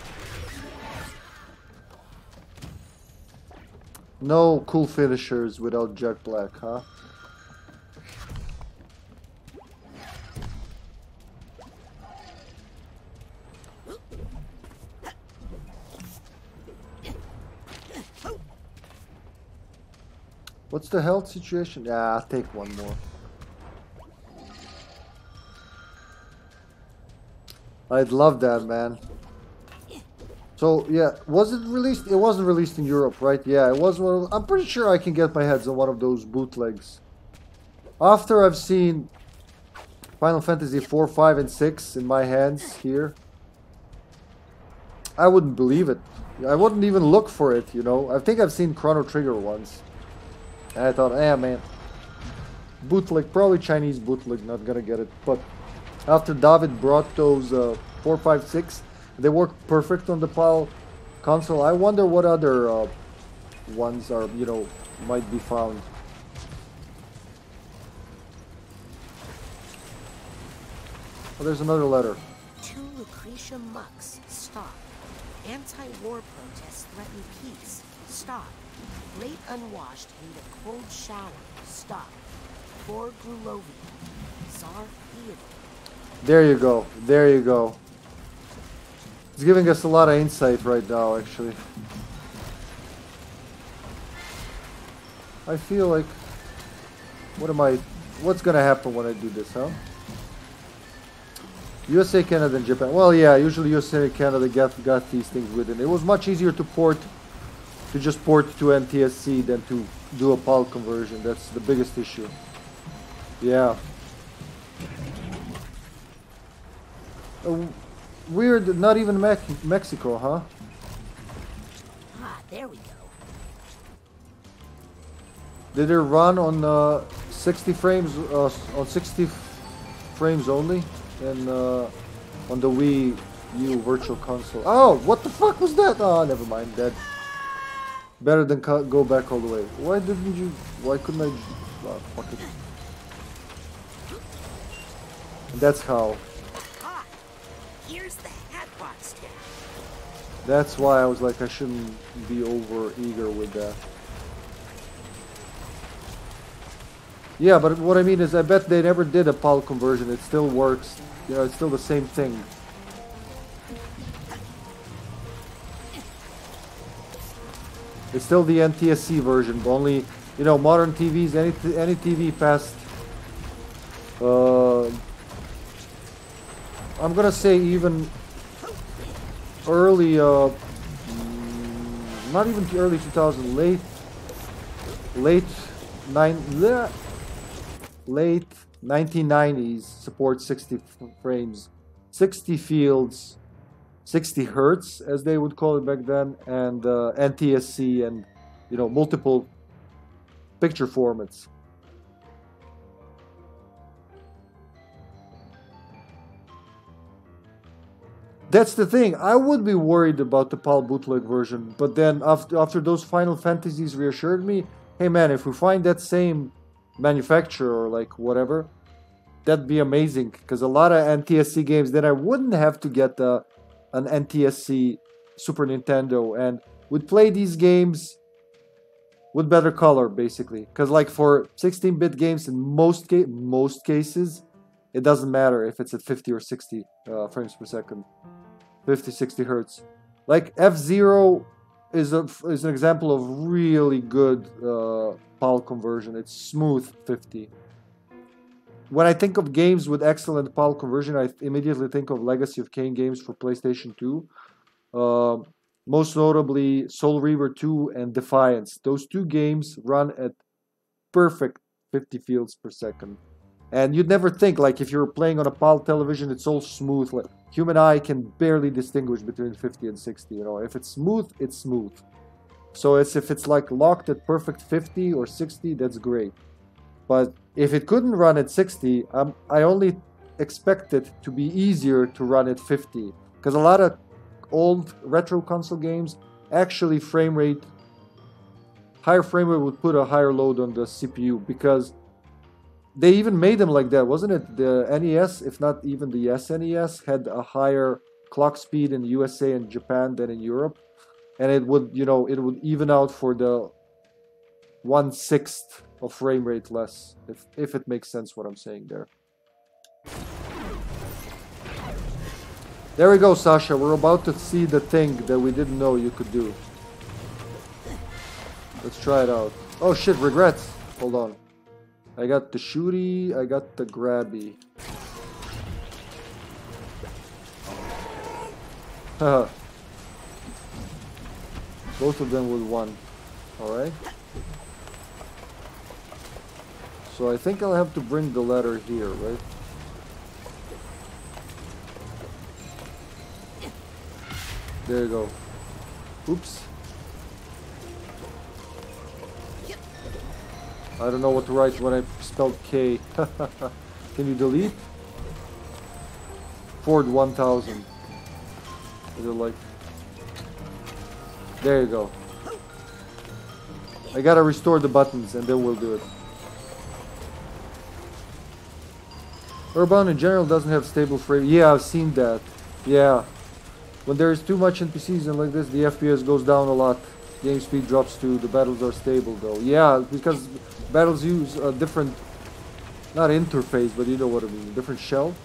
No cool finishers without Jack Black, huh? What's the health situation? Yeah, I'll take one more. I'd love that, man. So yeah, was it released? It wasn't released in Europe, right? Yeah, it was. One of, I'm pretty sure I can get my hands on one of those bootlegs. After I've seen Final Fantasy 4, 5, and 6 in my hands here, I wouldn't believe it. I wouldn't even look for it, you know. I think I've seen Chrono Trigger once. And I thought, eh, man, bootleg, probably Chinese bootleg, not gonna get it. But after David brought those uh, 4, 5, 6, they work perfect on the PAL console. I wonder what other uh, ones are, you know, might be found. Oh, there's another letter. To Lucrecia Mux, stop. Anti-war protests threaten peace. Stop. Great unwashed need a cold shower. Stop. For Grulovia. Tsar. There you go. There you go. It's giving us a lot of insight right now, actually. I feel like... What am I... What's gonna happen when I do this, huh? USA, Canada, and Japan. Well, yeah, usually USA and Canada got, got these things within. It was much easier to port, to just port to NTSC than to do a PAL conversion. That's the biggest issue. Yeah. Uh, weird, not even Mex Mexico, huh? Ah, there we go. Did it run on uh, 60 frames, uh, on 60 frames only? And uh, on the Wii U Virtual Console. Oh, what the fuck was that? Oh, never mind, dead. Better than go back all the way. Why didn't you, why couldn't I, oh, fuck it. And that's how. Here's the Hatbox tab. That's why I was like, I shouldn't be over eager with that. Yeah, but what I mean is, I bet they never did a PAL conversion. It still works. You know, it's still the same thing. It's still the NTSC version, but only, you know, modern TVs, any, any TV past, uh, I'm gonna say even early, uh, not even early 2000, late, late nine, bleh, late 1990s support 60 frames, 60 fields, 60 hertz as they would call it back then, and uh, NTSC and you know multiple picture formats. That's the thing. I would be worried about the PAL bootleg version, but then after after those Final Fantasies reassured me, hey man, if we find that same manufacturer or like whatever, that'd be amazing. Because a lot of NTSC games, then I wouldn't have to get uh, an NTSC Super Nintendo and would play these games with better color, basically. Because like for 16-bit games, in most ca- most cases, it doesn't matter if it's at 50 or 60 uh, frames per second, 50, 60 hertz. Like F Zero is a is an example of really good uh, PAL conversion. It's smooth 50. When I think of games with excellent PAL conversion, I immediately think of Legacy of Kain games for PlayStation 2. Uh, most notably, Soul Reaver 2 and Defiance. Those two games run at perfect 50 fields per second. And you'd never think, like, if you're playing on a PAL television, it's all smooth. Like, human eye can barely distinguish between 50 and 60. You know, if it's smooth, it's smooth. So it's if it's like locked at perfect 50 or 60, that's great. But if it couldn't run at 60, um, I only expect it to be easier to run at 50. Because a lot of old retro console games actually frame rate, higher frame rate would put a higher load on the CPU because they even made them like that, wasn't it? The NES, if not even the SNES, had a higher clock speed in USA and Japan than in Europe, and it would, you know, it would even out for the one sixth of frame rate less, if if it makes sense what I'm saying there. There we go, Sasha. We're about to see the thing that we didn't know you could do. Let's try it out. Oh shit, regrets. Hold on. I got the shooty, I got the grabby. Both of them with one. Alright. So I think I'll have to bring the letter here, right? There you go. Oops. I don't know what to write when I spelled K. Can you delete? Ford 1000. Is it like... There you go. I gotta restore the buttons and then we'll do it. Urban in general doesn't have stable frame. Yeah, I've seen that. Yeah. When there is too much NPCs and like this, the FPS goes down a lot. Game speed drops too. The battles are stable though. Yeah, because battles use a different, not interface, but you know what I mean, different shell.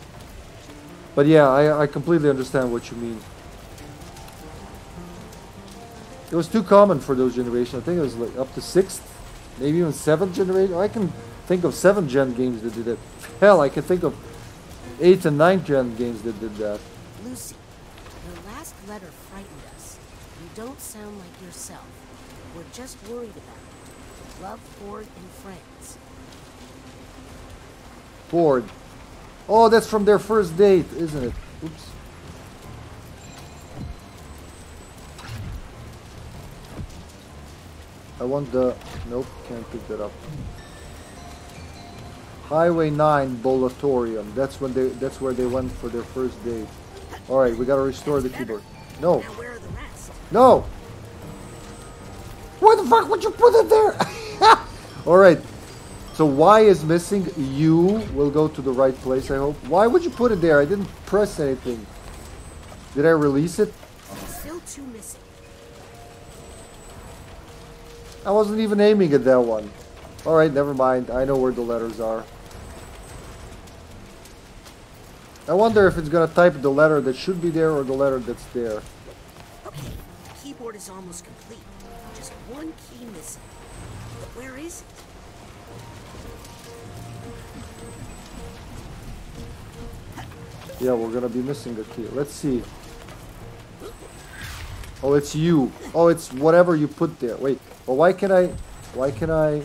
But yeah, I, I completely understand what you mean. It was too common for those generations. I think it was like up to sixth, maybe even seventh generation. I can think of seventh gen games that did it. Hell, I can think of eighth and ninth gen games that did that. Lucy, your last letter frightened us. Don't sound like yourself. We're just worried about. Love, Ford, and friends. Ford. Oh, that's from their first date, isn't it? Oops. I want the... Nope, can't pick that up. Highway 9 Bolatorium. That's when they. That's where they went for their first date. All right, we gotta restore the keyboard. No, Now where the no. Why the fuck would you put it there? All right. So Y is missing. U will go to the right place. I hope. Why would you put it there? I didn't press anything. Did I release it? Still two missing. I wasn't even aiming at that one. All right, never mind. I know where the letters are. I wonder if it's gonna type the letter that should be there or the letter that's there. Keyboard is almost complete. Just one key missing. But where is it? Yeah, we're gonna be missing a key. Let's see. Oh, it's you. Oh, it's whatever you put there. Wait. Well, why can I? Why can I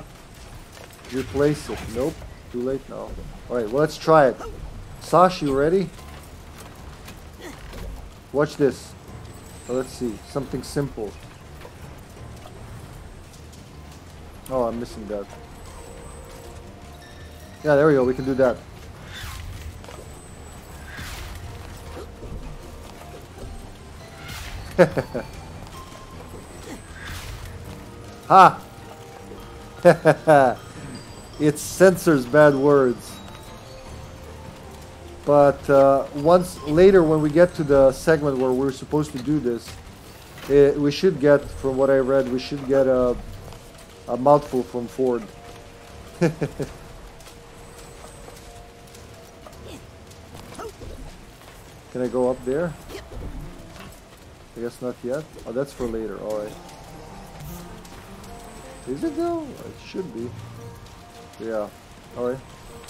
replace it? Nope. Too late now. All right. Well, let's try it. Sash, you ready? Watch this. Let's see. Something simple. Oh, I'm missing that. Yeah, there we go. We can do that. Ha! it censors bad words. But uh, once later, when we get to the segment where we're supposed to do this, eh, we should get, from what I read, we should get a, a mouthful from Ford. Can I go up there? I guess not yet. Oh, that's for later. All right. Is it though? It should be. Yeah. All right.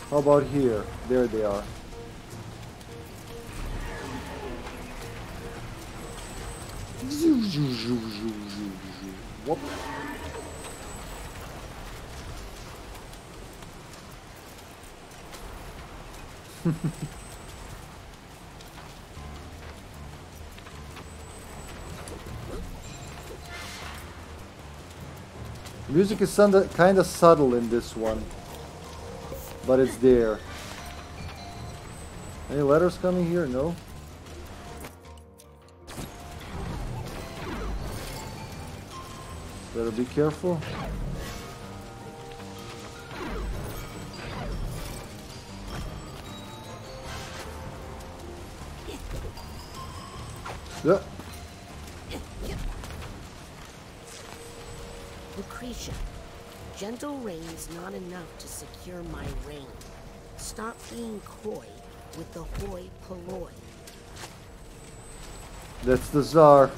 How about here? There they are. Whoop. Music is kind of subtle in this one, but it's there. Any letters coming here? No. Better be careful. Yeah. Lucrecia, gentle rain's not enough to secure my reign. Stop being coy with the hoi polloi. That's the czar.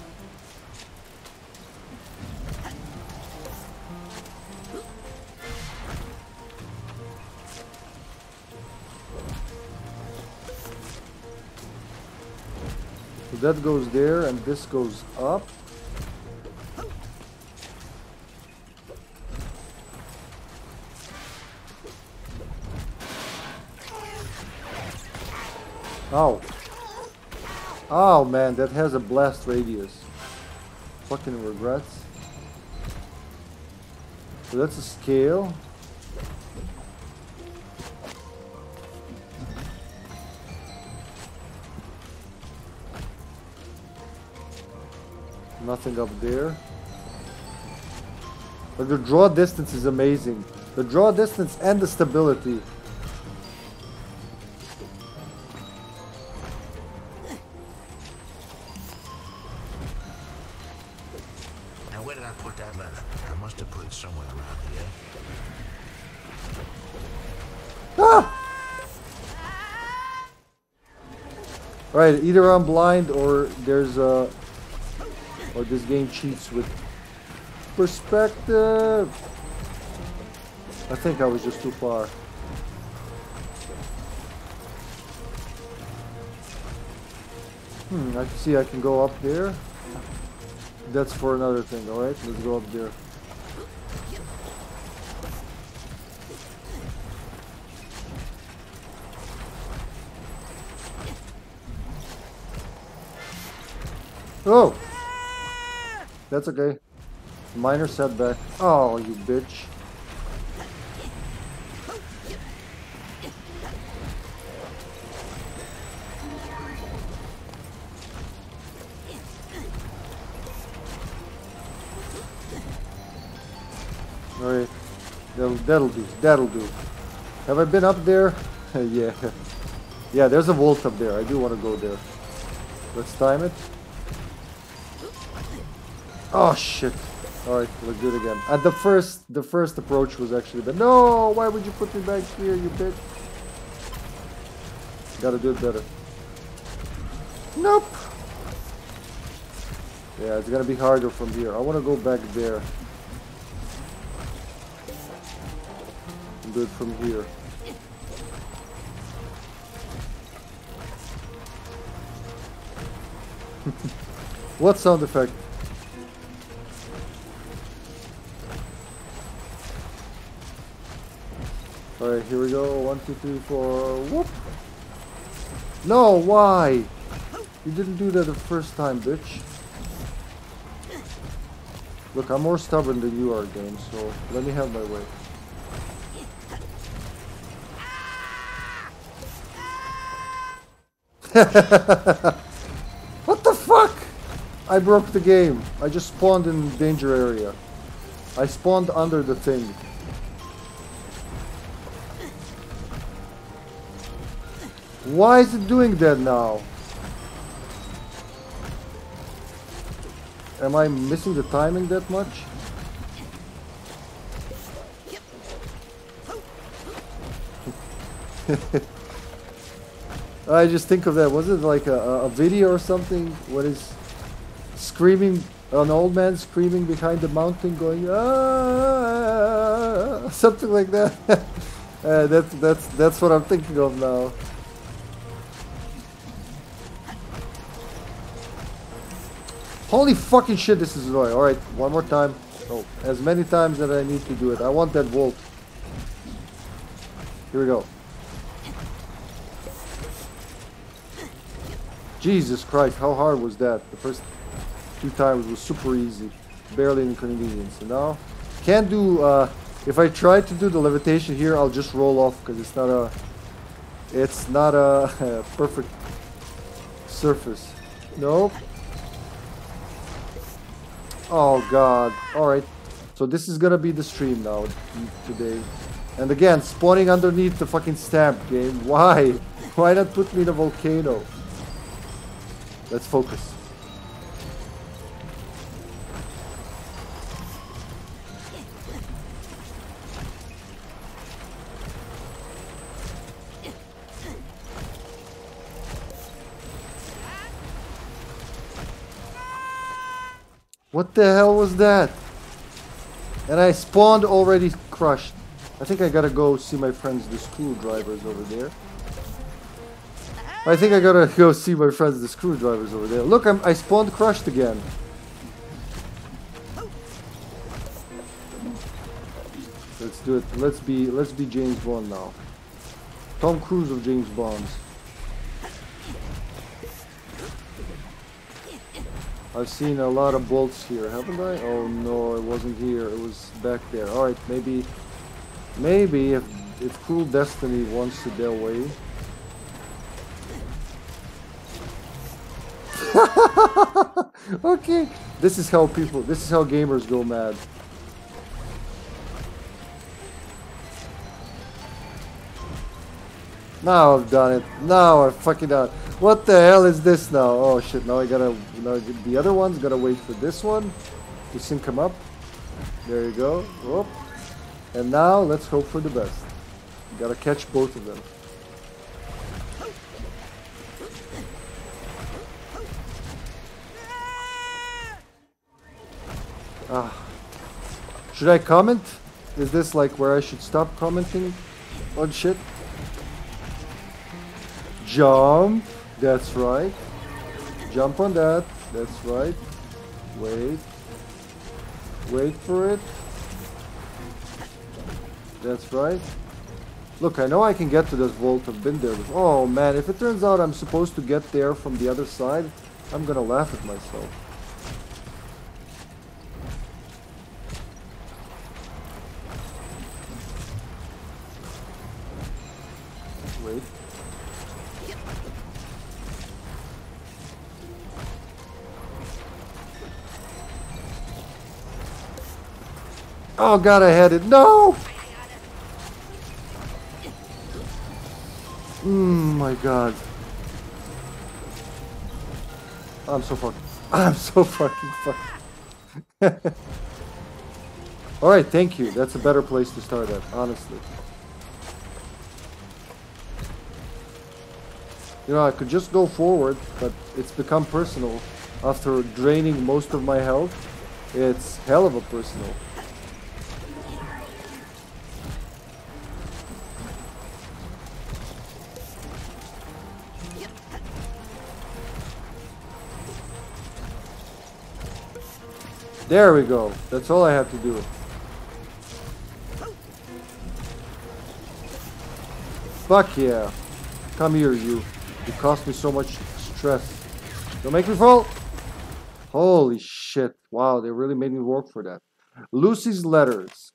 So that goes there and this goes up. Oh. Oh man, that has a blast radius. Fucking regrets. So that's a scale. Nothing up there. But the draw distance is amazing. The draw distance and the stability. Now, where did I put that letter? I must have put it somewhere around here. Ah! Alright, either I'm blind or there's a... Or this game cheats with perspective. I think I was just too far. Hmm, I see I can go up there. That's for another thing, alright? Let's go up there. That's okay. Minor setback. Oh, you bitch. Alright. That'll, that'll do. That'll do. Have I been up there? yeah. Yeah, there's a vault up there. I do want to go there. Let's time it. Oh shit. Alright, do it again. At the first the first approach was actually the No, why would you put me back here, you bitch? Gotta do it better. Nope. Yeah, it's gonna be harder from here. I wanna go back there. And do it from here. what sound effect? Alright, here we go. One, two, three, four. Whoop! No, why? You didn't do that the first time, bitch. Look, I'm more stubborn than you are, game, so let me have my way. what the fuck? I broke the game. I just spawned in danger area. I spawned under the thing. Why is it doing that now? Am I missing the timing that much? I just think of that. Was it like a, a video or something? What is screaming? An old man screaming behind the mountain, going ah, something like that. uh, that's that's that's what I'm thinking of now. Holy fucking shit, this is annoying. Alright, one more time. Oh, as many times as I need to do it. I want that vault. Here we go. Jesus Christ, how hard was that? The first two times was super easy. Barely an inconvenience. And now, can't do, uh, if I try to do the levitation here, I'll just roll off because it's not a, it's not a perfect surface. Nope. Oh god. Alright. So this is gonna be the stream now today. And again, spawning underneath the fucking stamp game. Why? Why not put me in a volcano? Let's focus. What the hell was that? And I spawned already crushed. I think I gotta go see my friends the screwdrivers over there. I think I gotta go see my friends the screwdrivers over there. Look, I'm, I spawned crushed again. Let's do it. Let's be let's be James Bond now. Tom Cruise of James Bonds. I've seen a lot of bolts here, haven't I? Oh no, it wasn't here, it was back there. Alright, maybe, maybe if, if Cruel Destiny wants to get away. okay, this is how people, this is how gamers go mad. Now I've done it. Now I've fucking done it. What the hell is this now? Oh shit, now I gotta... Now the other one's gotta wait for this one to sync him up. There you go. Whoop. And now let's hope for the best. Gotta catch both of them. Ah. Should I comment? Is this like where I should stop commenting on shit? Jump. That's right. Jump on that. That's right. Wait. Wait for it. That's right. Look, I know I can get to this vault. I've been there. Oh man, if it turns out I'm supposed to get there from the other side, I'm gonna laugh at myself. Oh god, I had it. No! Oh my god. I'm so fucking. I'm so fucking fucking. Alright, thank you. That's a better place to start at, honestly. You know, I could just go forward, but it's become personal. After draining most of my health, it's hell of a personal. There we go. That's all I have to do. Fuck yeah. Come here, you. You cost me so much stress. Don't make me fall. Holy shit. Wow, they really made me work for that. Lucy's letters.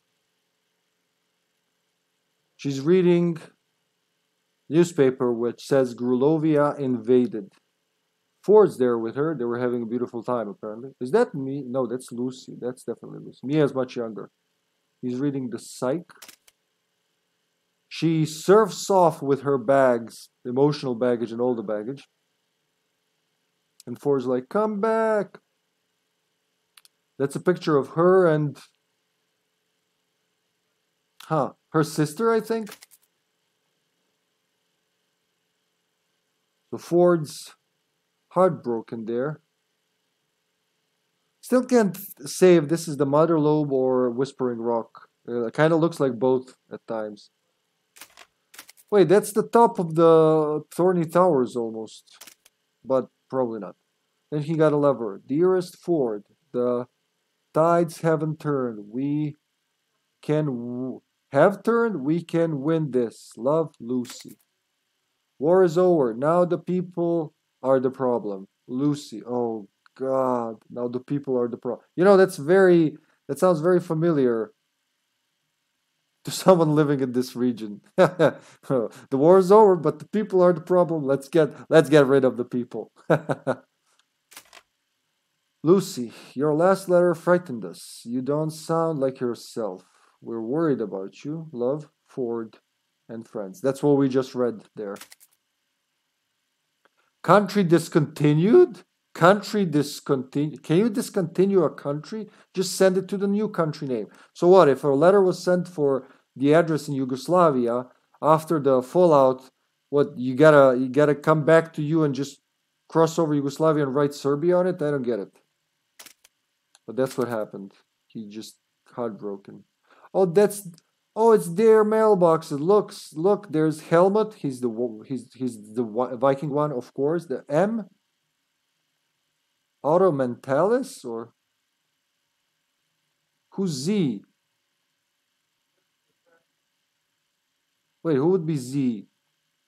She's reading newspaper which says Grulovia invaded. Ford's there with her. They were having a beautiful time, apparently. Is that me? No, that's Lucy. That's definitely Lucy. Mia's much younger. He's reading the psych. She surfs off with her bags, emotional baggage and all the baggage. And Ford's like, come back. That's a picture of her and... Huh. Her sister, I think? The Ford's heartbroken there. Still can't say if this is the Mother Lobe or Whispering Rock. Uh, it kind of looks like both at times. Wait, that's the top of the Thorny Towers almost. But probably not. Then he got a lever. Dearest Ford, the tides haven't turned. We can have turned. We can win this. Love, Lucy. War is over. Now the people are the problem. Lucy. Oh God. Now the people are the problem. You know that's very. That sounds very familiar to someone living in this region. the war is over, but the people are the problem. Let's get let's get rid of the people. Lucy, your last letter frightened us. You don't sound like yourself. We're worried about you. Love, Ford, and friends. That's what we just read there. Country discontinued? Country discontinued. Can you discontinue a country? Just send it to the new country name. So what if a letter was sent for the address in Yugoslavia after the fallout? What you gotta you gotta come back to you and just cross over Yugoslavia and write Serbia on it? I don't get it. But that's what happened. He just heartbroken. Oh, that's Oh, it's their mailboxes. Looks, look, there's Helmut. He's the he's he's the Viking one, of course. The M. Otto Mentallis or who's Z? Wait, who would be Z?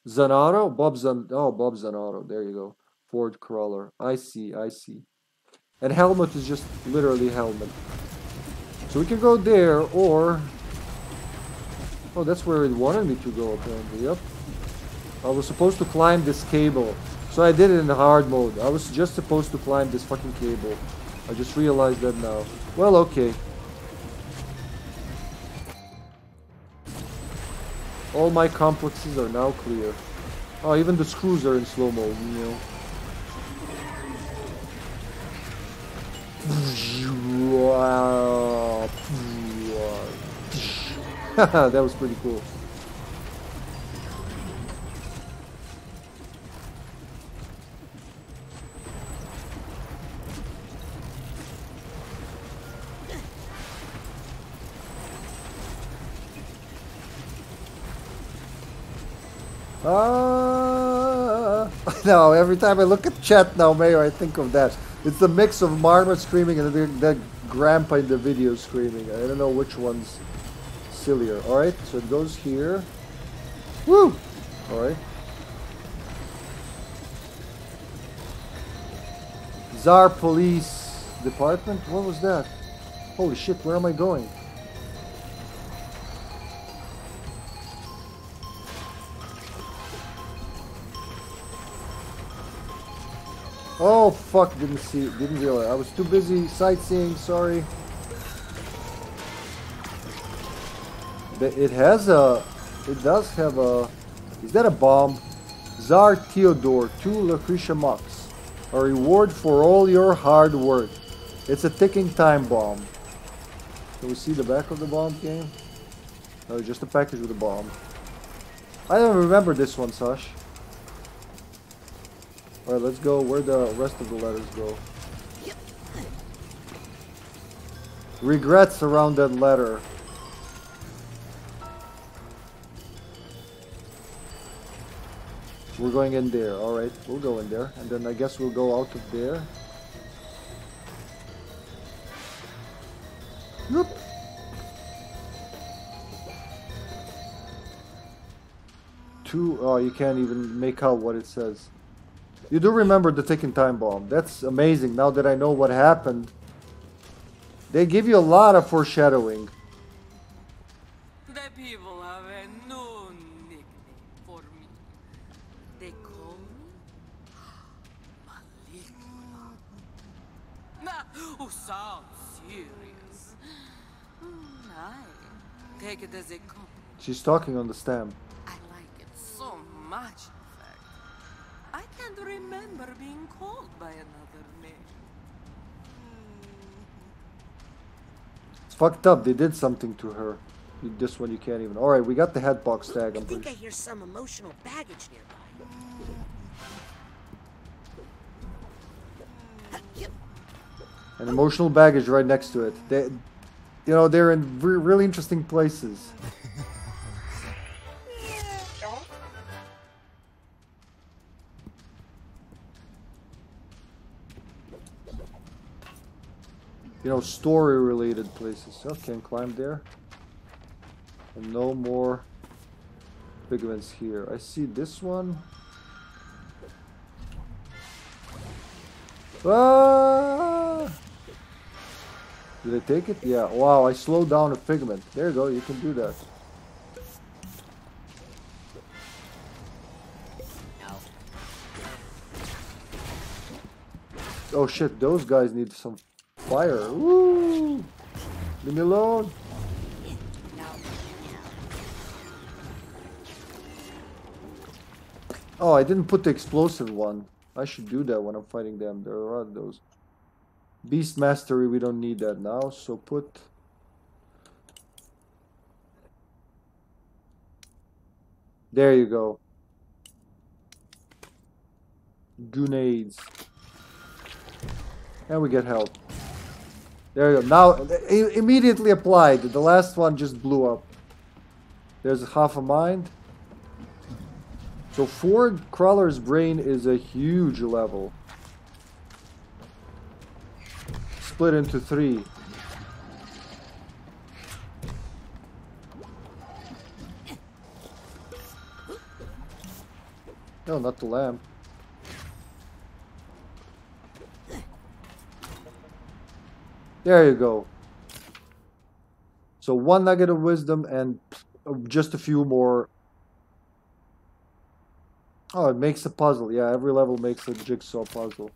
Zanotto? Bob Zan oh Bob Zanotto. There you go. Ford Cruller. I see, I see. And Helmut is just literally Helmut. So we can go there or Oh, that's where it wanted me to go, apparently. Yep. I was supposed to climb this cable. So I did it in hard mode. I was just supposed to climb this fucking cable. I just realized that now. Well, okay. All my complexes are now clear. Oh, even the screws are in slow-mo, you know. that was pretty cool. Ah, no, every time I look at chat now, Mayor, I think of that. It's the mix of Marmot screaming and the, the grandpa in the video screaming. I don't know which one's sillier. Alright, so it goes here. Woo! Alright. Tsar Police Department? What was that? Holy shit, where am I going? Oh fuck, didn't see didn't realize. I was too busy sightseeing, sorry. It has a it does have a is that a bomb? Tsar Theodore, two Lucrecia Mux. A reward for all your hard work. It's a ticking time bomb. Can we see the back of the bomb game? No, just a package with a bomb. I don't remember this one, Sash. Alright, let's go where the rest of the letters go. Regrets around that letter. We're going in there. Alright, we'll go in there. And then I guess we'll go out of there. Two, oh, you can't even make out what it says. You do remember the ticking time bomb. That's amazing now that I know what happened. They give you a lot of foreshadowing. The people have a new nickname for me. They call me Maligula. Nah, who sounds serious. Hmm, I take it as a compliment. She's talking on the stem. I like it so much, in fact. I can't remember being called by another name. It's fucked up. They did something to her. This one you can't even. Alright, we got the headbox tag. I I'm think pretty I hear some emotional baggage nearby. And emotional baggage right next to it. They, you know, they're in re really interesting places. You know, story-related places. Oh, can't climb there. And no more figments here. I see this one. Ah! Did I take it? Yeah. Wow, I slowed down a figment. There you go, you can do that. Oh shit, those guys need some fire. Woo! Leave me alone. Oh, I didn't put the explosive one. I should do that when I'm fighting them. There are those. Beast Mastery, we don't need that now, so put... There you go. Grenades. And we get health. There you go. Now, immediately applied. The last one just blew up. There's half a mind. So Ford Cruller's Brain is a huge level. Split into three. No, not the lamb. There you go. So one nugget of wisdom and just a few more Oh, it makes a puzzle. Yeah, every level makes a jigsaw puzzle.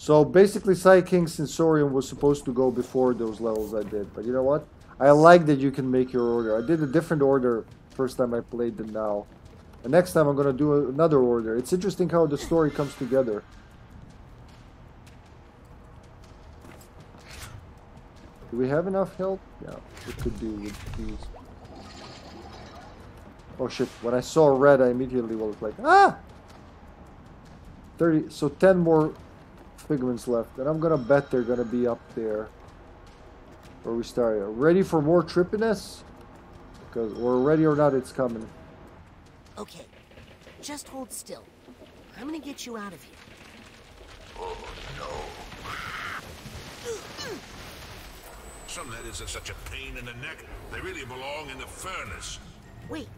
So basically, PSI King Sensorium was supposed to go before those levels I did. But you know what? I like that you can make your order. I did a different order First time I played them now. And next time I'm gonna do another order. It's interesting how the story comes together. Do we have enough health? Yeah, we could do with these. Oh shit, when I saw red I immediately was like, ah! 30, so 10 more figments left. And I'm gonna bet they're gonna be up there. Where we started. Ready for more trippiness? Because we're ready or not, it's coming. Okay, just hold still. I'm gonna get you out of here. Oh, no. Some letters are such a pain in the neck, they really belong in the furnace. Wait,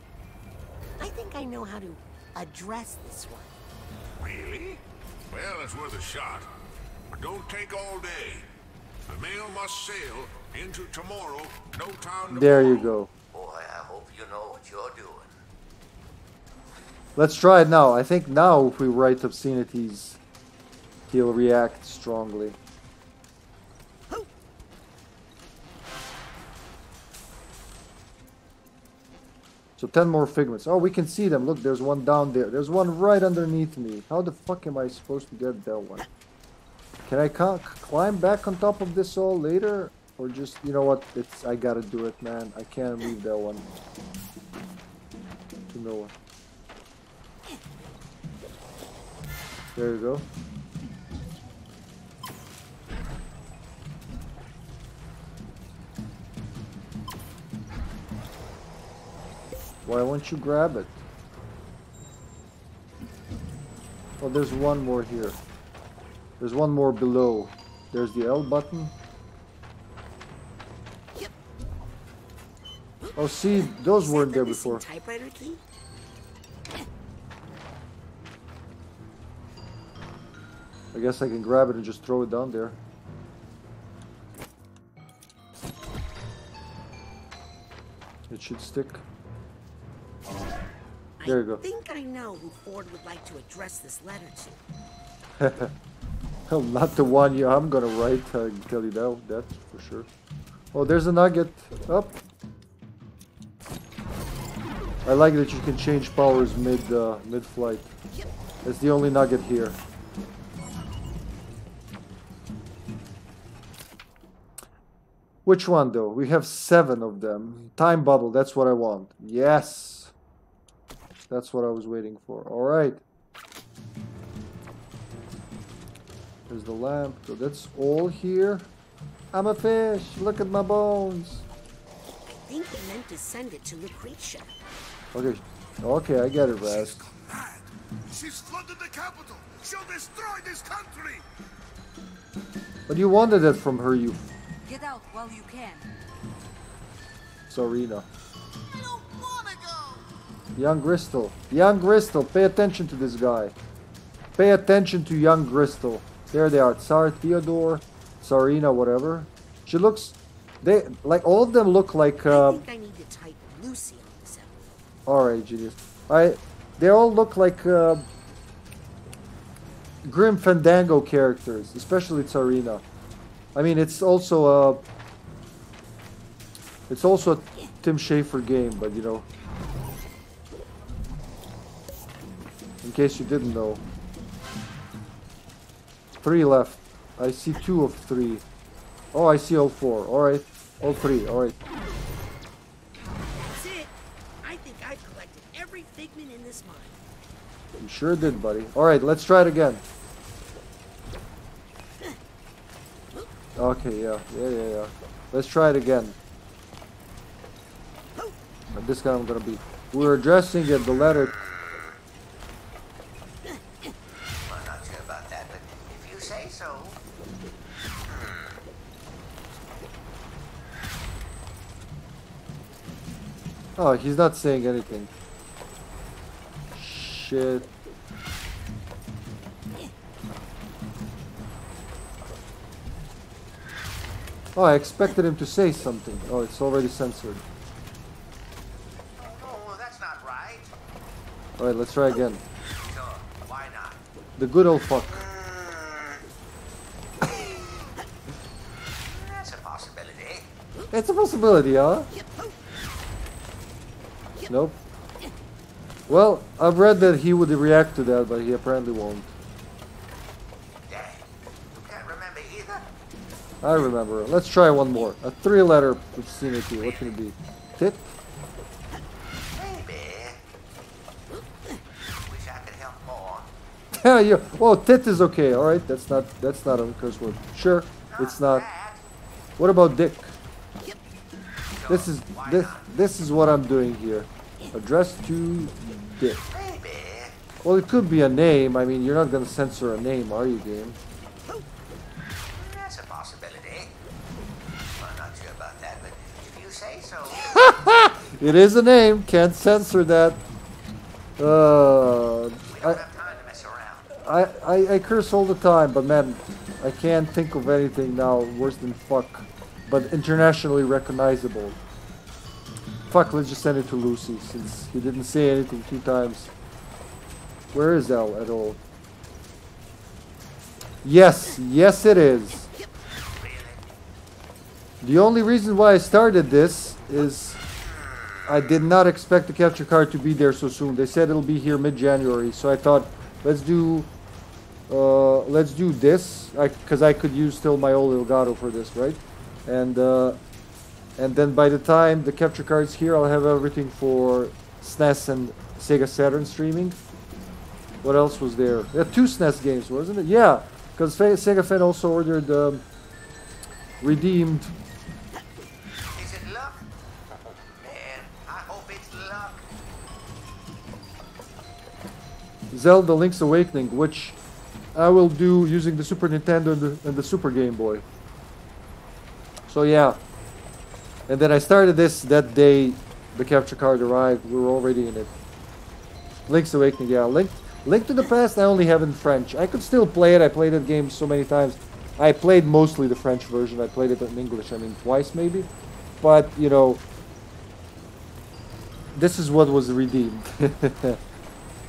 I think I know how to address this one. Really? Well, it's worth a shot. But don't take all day. The mail must sail into tomorrow, no time There you go. Boy, I hope you know what you're doing. Let's try it now. I think now if we write obscenities, he'll react strongly. So 10 more figments. Oh, we can see them. Look, there's one down there. There's one right underneath me. How the fuck am I supposed to get that one? Can I climb back on top of this all later? Or just, you know what? It's I gotta do it, man. I can't leave that one to no one. There you go. Why won't you grab it? Oh, there's one more here. There's one more below. There's the L button. Oh, see, those weren't there before. Typewriter key? I guess I can grab it and just throw it down there. It should stick. There you go. I think I know who Ford would like to address this letter to. Not the one you I'm gonna write, I can tell you that, that's for sure. Oh, there's a nugget. Up. I like that you can change powers mid uh, mid flight. That's the only nugget here. Which one though? We have seven of them. Time bubble, that's what I want. Yes. That's what I was waiting for. Alright. There's the lamp. So that's all here. I'm a fish. Look at my bones. I think he meant to send it to Lucrecia. Okay. Okay, I get it, Raz. Mad. She's flooded the capital. She'll destroy this country. But you wanted it from her, you Get out while you can. Tsarina. Young Gristol. Young Gristol, pay attention to this guy. Pay attention to young Gristol. There they are. Tsar Theodore, Tsarina, whatever. She looks... They like all of them look like I uh think I need to type Lucy on this envelope. Alright, genius. I they all look like uh, Grim Fandango characters, especially Tsarina. I mean, it's also a it's also a Tim Schafer game, but you know, in case you didn't know, three left. I see two of three. Oh, I see all four. All right, all three. All right. That's it. I think I've collected every figment in this mine. You sure did, buddy. All right, let's try it again. Okay, yeah, yeah, yeah, yeah. Let's try it again. Oh. And this guy I'm gonna be. We're addressing it, the letter. I'm not sure about that, but if you say so. Oh, he's not saying anything. Shit. Oh, I expected him to say something. Oh, it's already censored. Oh, that's not right. Alright, let's try again. Sure, why not? The good old fuck. Hmm. That's a possibility. It's a possibility, huh? Nope. Well, I've read that he would react to that, but he apparently won't. Dang. Can't remember either. I remember. Let's try one more. A three-letter vicinity. What can it be? Tit? Maybe. Wish I could help more. Yeah, yeah. Well, tit is okay. All right, that's not that's not a curse word. Sure, it's not. bad. What about dick? So, This is this this is what I'm doing here. Addressed to dick. Well, it could be a name. I mean, you're not gonna censor a name, are you, game? That's a possibility. I'm not sure about that, but if you say so. It is a name. Can't censor that. Uh, We I, don't have time to mess around. I, I, I curse all the time, but man, I can't think of anything now worse than fuck, but internationally recognizable. Fuck, let's just send it to Lucy, since he didn't say anything two times. Where is L at all? Yes, yes it is. The only reason why I started this is I did not expect the capture card to be there so soon. They said it'll be here mid-January, so I thought let's do uh, let's do this because I, could use still my old Elgato for this, right? And uh, and then by the time the capture card's here, I'll have everything for SNES and Sega Saturn streaming. What else was there? There two SNES games, wasn't it? Yeah, because Sega Fan also ordered um, redeemed Is it luck? Man, I hope it's luck. Zelda Link's Awakening, which I will do using the Super Nintendo and the, and the Super Game Boy. So yeah. And then I started this that day the capture card arrived. We were already in it. Link's Awakening, yeah. Link, Link to the Past I only have in French. I could still play it. I played that game so many times. I played mostly the French version. I played it in English, I mean twice maybe. But, you know, this is what was redeemed.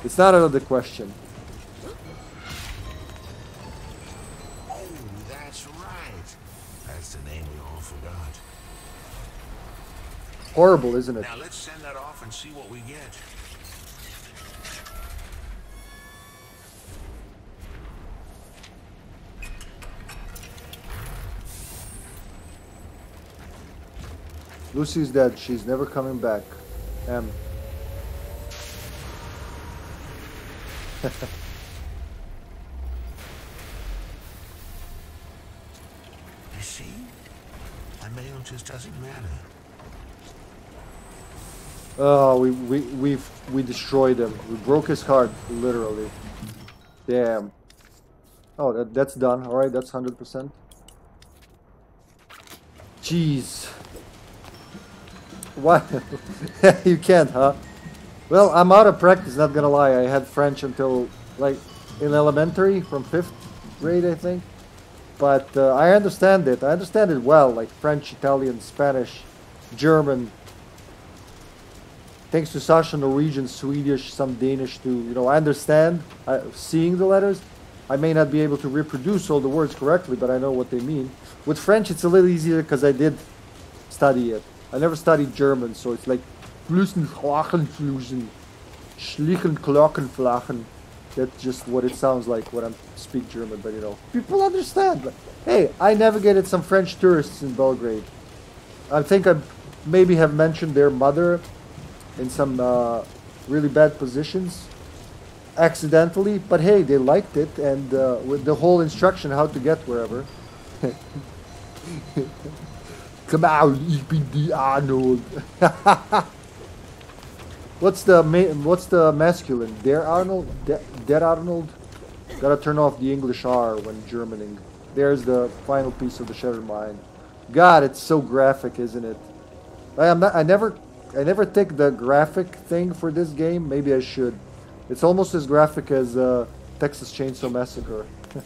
it's not out of the question. Horrible, isn't it? Now let's send that off and see what we get. Lucy's dead. She's never coming back. M. You see? A mail just doesn't matter. Oh, we we we we destroyed him. We broke his heart, literally. Damn. Oh, that that's done. All right, that's hundred percent. Jeez. What? you can't, huh? Well, I'm out of practice. Not gonna lie. I had French until like in elementary, from fifth grade, I think. But uh, I understand it. I understand it well, like French, Italian, Spanish, German, thanks to Sasha, Norwegian, Swedish, some Danish too. You know, I understand uh, seeing the letters. I may not be able to reproduce all the words correctly, but I know what they mean. With French, it's a little easier because I did study it. I never studied German, so it's like Flüssen, Flachen, Flüssen, Schlichen, Glocken, Flachen. That's just what it sounds like when I speak German, but you know, people understand. Hey, I navigated some French tourists in Belgrade. I think I maybe have mentioned their mother in some uh, really bad positions accidentally, but hey, they liked it, and uh, with the whole instruction how to get wherever. Come out, ich Arnold. what's the what's the masculine? Der Arnold, De- Der Arnold. Gotta turn off the English R when Germaning. There's the final piece of the Shattered Mind. God, it's so graphic, isn't it? I am not. I never. I never take the graphic thing for this game. Maybe I should. It's almost as graphic as uh, Texas Chainsaw Massacre.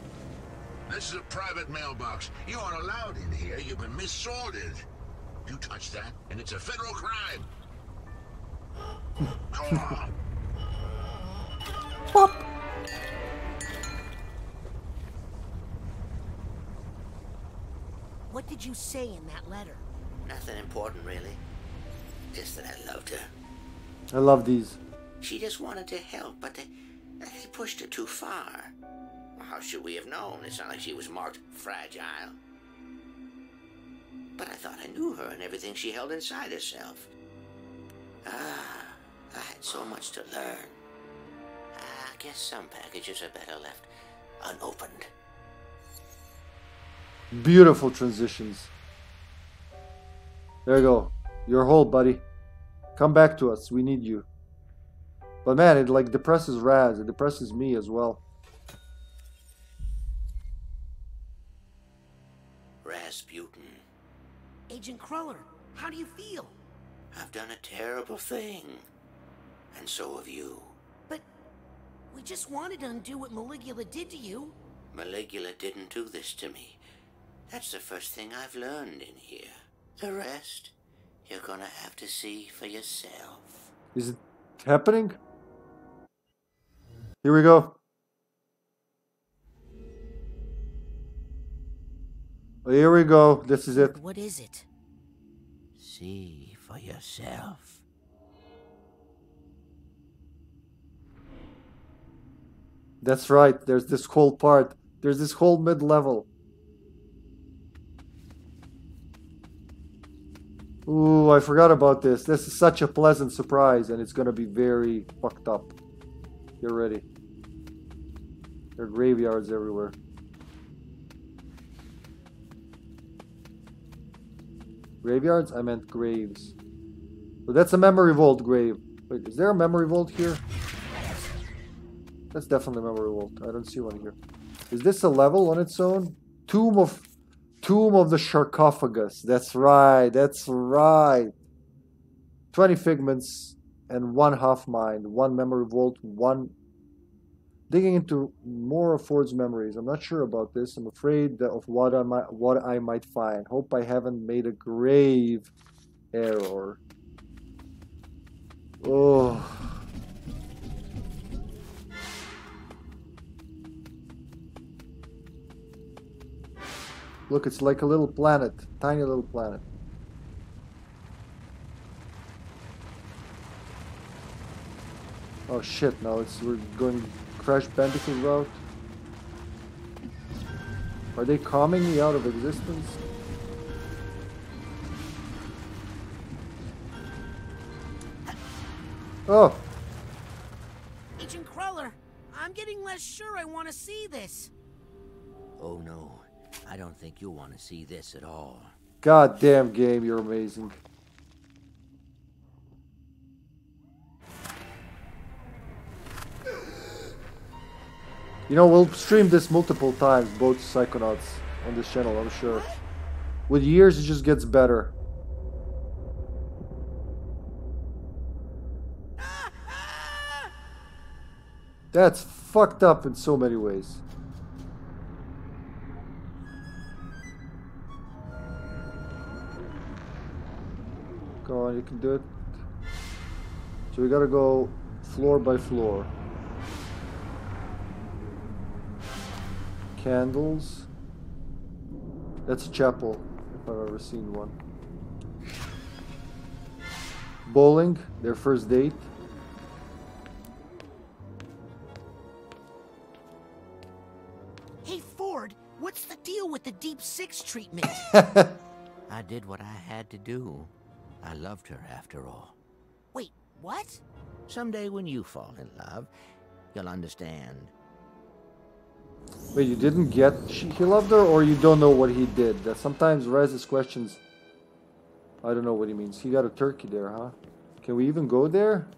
This is a private mailbox. You aren't allowed in here. You've been missorted. You touch that, and it's a federal crime. Go on. What did you say in that letter? Nothing important, really. Just that I loved her. I love these. She just wanted to help, but they, they pushed her too far. How should we have known? It's not like she was marked fragile. But I thought I knew her and everything she held inside herself. Ah, I had so much to learn. I guess some packages are better left unopened. Beautiful transitions. There you go. Your hole, buddy. Come back to us. We need you. But man, it like depresses Raz. It depresses me as well. Razputin, Agent Cruller, how do you feel? I've done a terrible thing. And so have you. But we just wanted to undo what Maligula did to you. Maligula didn't do this to me. That's the first thing I've learned in here. The rest, you're gonna have to see for yourself. Is it happening? Here we go. Here we go. This is it. What is it? See for yourself. That's right. There's this whole part. There's this whole mid level. Ooh, I forgot about this. This is such a pleasant surprise, and it's gonna be very fucked up. Get ready. There are graveyards everywhere. Graveyards? I meant graves. But that's a memory vault grave. Wait, is there a memory vault here? That's definitely a memory vault. I don't see one here. Is this a level on its own? Tomb of Tomb of the Sharkophagus. That's right. That's right. 20 figments and one half mind, one memory vault, one digging into more of Ford's memories. I'm not sure about this. I'm afraid of what I might what I might find. Hope I haven't made a grave error. Oh. Look, it's like a little planet, tiny little planet. Oh shit, now it's we're going Crash Bandicoot route. Are they calming me out of existence? Oh, Agent Cruller, I'm getting less sure I want to see this. Oh no, I don't think you'll want to see this at all. goddamn game, you're amazing. You know, we'll stream this multiple times, both Psychonauts on this channel, I'm sure. With years, it just gets better. That's fucked up in so many ways. Go on, you can do it. So we gotta go floor by floor. Candles. That's a chapel, if I've ever seen one. Bowling, their first date. Hey, Ford, what's the deal with the Deep Six treatment? I did what I had to do. I loved her after all. Wait, what? Someday when you fall in love, you'll understand. Wait, you didn't get she, he loved her, or you don't know what he did? That sometimes raises questions. I don't know what he means. He got a turkey there, huh? Can we even go there?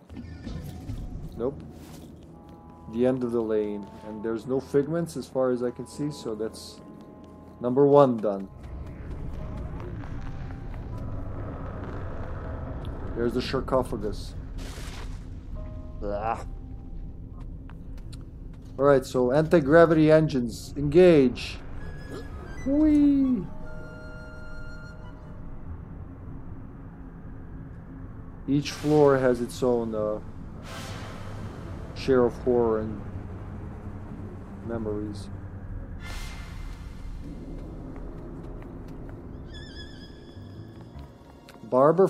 Nope. The end of the lane, and there's no figments as far as I can see, so that's number one done. There's the sarcophagus. Blah. Alright, so anti-gravity engines, engage. Whee! Each floor has its own uh, share of horror and memories. Barber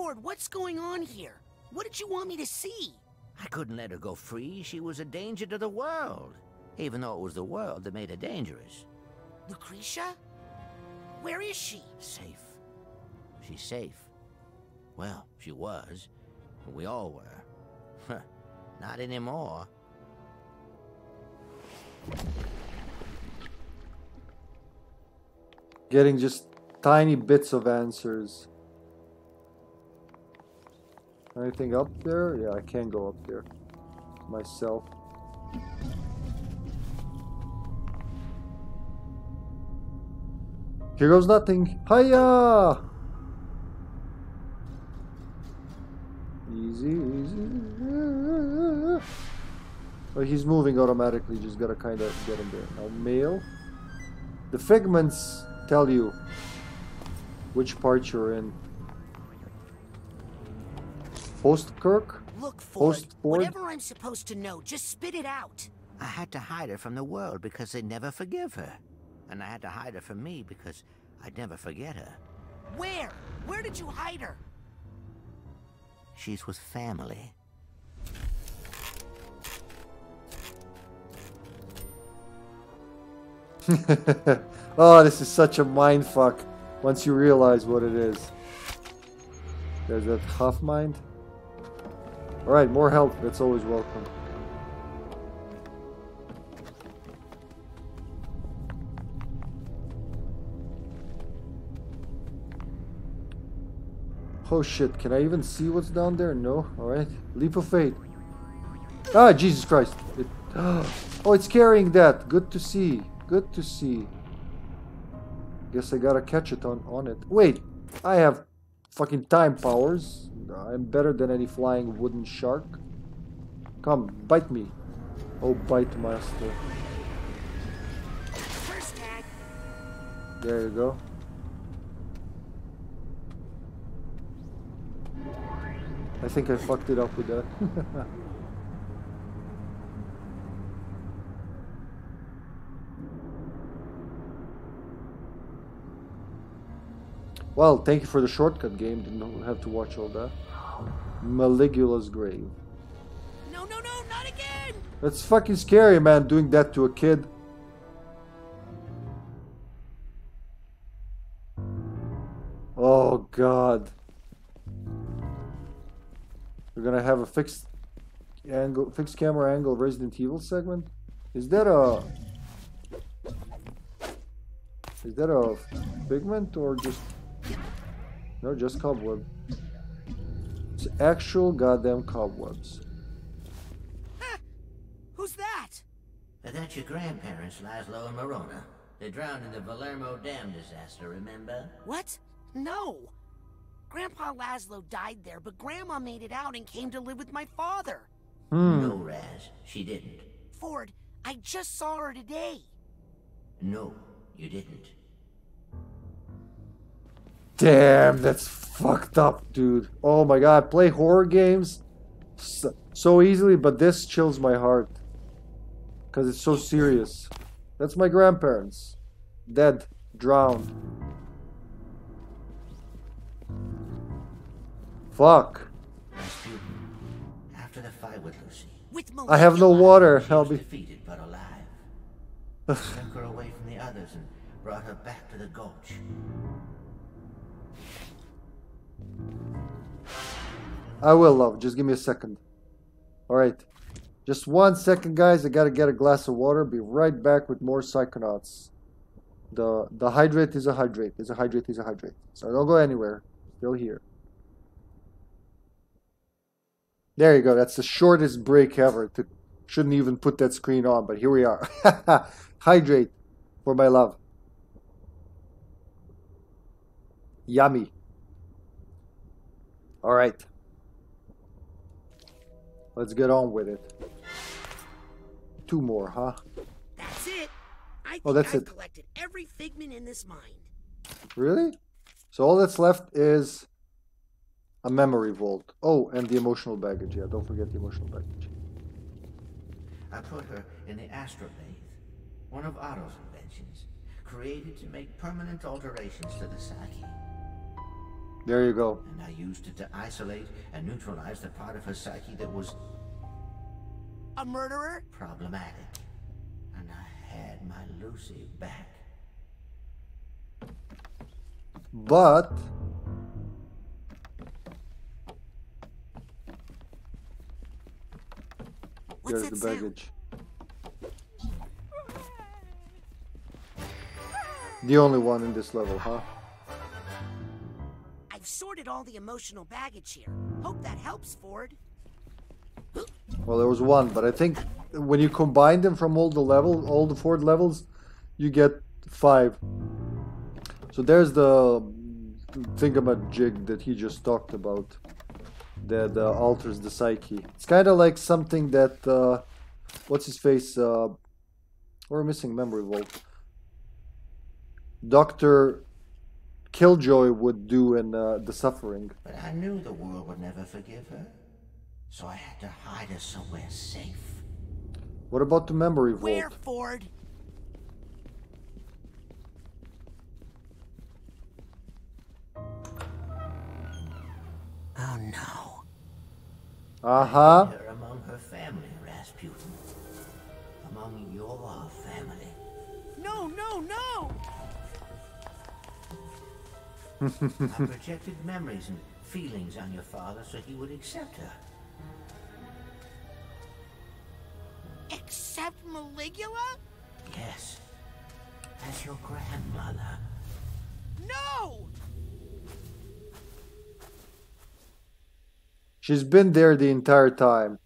Ford? Ford, what's going on here? What did you want me to see? I couldn't let her go free. She was a danger to the world. Even though it was the world that made her dangerous. Lucrecia? Where is she? Safe. She's safe. Well, she was. We all were. Not anymore. Getting just tiny bits of answers. Anything up there? Yeah, I can go up there. Myself. Here goes nothing. Hiya! Easy, easy. Oh, he's moving automatically. Just gotta kind of get him there. Now, mail. The figments tell you which part you're in. Post Kirk? Look, Ford. Post Whatever I'm supposed to know, just spit it out. I had to hide her from the world because they'd never forgive her. And I had to hide her from me because I'd never forget her. Where? Where did you hide her? She's with family. oh, this is such a mind fuck once you realize what it is. There's that half mind. Alright, more help. That's always welcome. Oh shit, can I even see what's down there? No? Alright. Leap of faith. Ah, Jesus Christ. It, oh, it's carrying that. Good to see. Good to see. Guess I gotta catch it on, on it. Wait, I have fucking time powers. I'm better than any flying wooden shark. Come, bite me. Oh, bite master. There you go. I think I fucked it up with that. well, thank you for the shortcut game. Didn't have to watch all that. Maligula's grave. No, no, no, not again! That's fucking scary, man, doing that to a kid. Oh, God. We're gonna have a fixed angle, fixed camera angle Resident Evil segment. Is that a is that a pigment or just no, just cobweb? It's actual goddamn cobwebs. Who's that? That's your grandparents, Laszlo and Marona. They drowned in the Valermo Dam disaster, remember? What? No. Grandpa Laszlo died there, but Grandma made it out and came to live with my father. Hmm. No, Raz, she didn't. Ford, I just saw her today. No, you didn't. Damn, that's fucked up, dude. Oh my god, play horror games so, so easily, but this chills my heart. Because it's so serious. That's my grandparents. Dead. Drowned. Fuck. After the fight with Lucy, With I have no water. she I'll be. defeated but alive. Took her away from the others and brought her back to the gulch. I will, love. Just give me a second. Alright. Just one second, guys. I gotta get a glass of water. Be right back with more Psychonauts. The the hydrate is a hydrate. Is a hydrate is a hydrate. So don't go anywhere. Still here. There you go. That's the shortest break ever. To, shouldn't even put that screen on, but here we are. hydrate for my love. Yummy. All right. Let's get on with it. Two more, huh? That's it. I oh, think Oh, that's I've it. collected every figment in this mind. Really? So all that's left is a memory vault. Oh, and the emotional baggage. Yeah, don't forget the emotional baggage. I put her in the Astralathe, one of Otto's inventions, created to make permanent alterations to the psyche. There you go. And I used it to isolate and neutralize the part of her psyche that was A murderer? problematic. And I had my Lucy back. But What's there's that the sound? baggage. The only one in this level, huh? I've sorted all the emotional baggage here. Hope that helps, Ford. Well, there was one, but I think when you combine them from all the level, all the Ford levels, you get five. So there's the thingamajig that he just talked about that uh, alters the psyche. It's kind of like something that uh, what's his face? Uh, we're missing memory vault. Doctor Killjoy would do in uh, the Suffering. But I knew the world would never forgive her. So I had to hide her somewhere safe. What about the memory vault? Where, Ford? Oh no. Uh huh. Among her family, Razputin. Among your family. No, no, no! I projected memories and feelings on your father so he would accept her. Accept Maligula? Yes. As your grandmother. No! She's been there the entire time.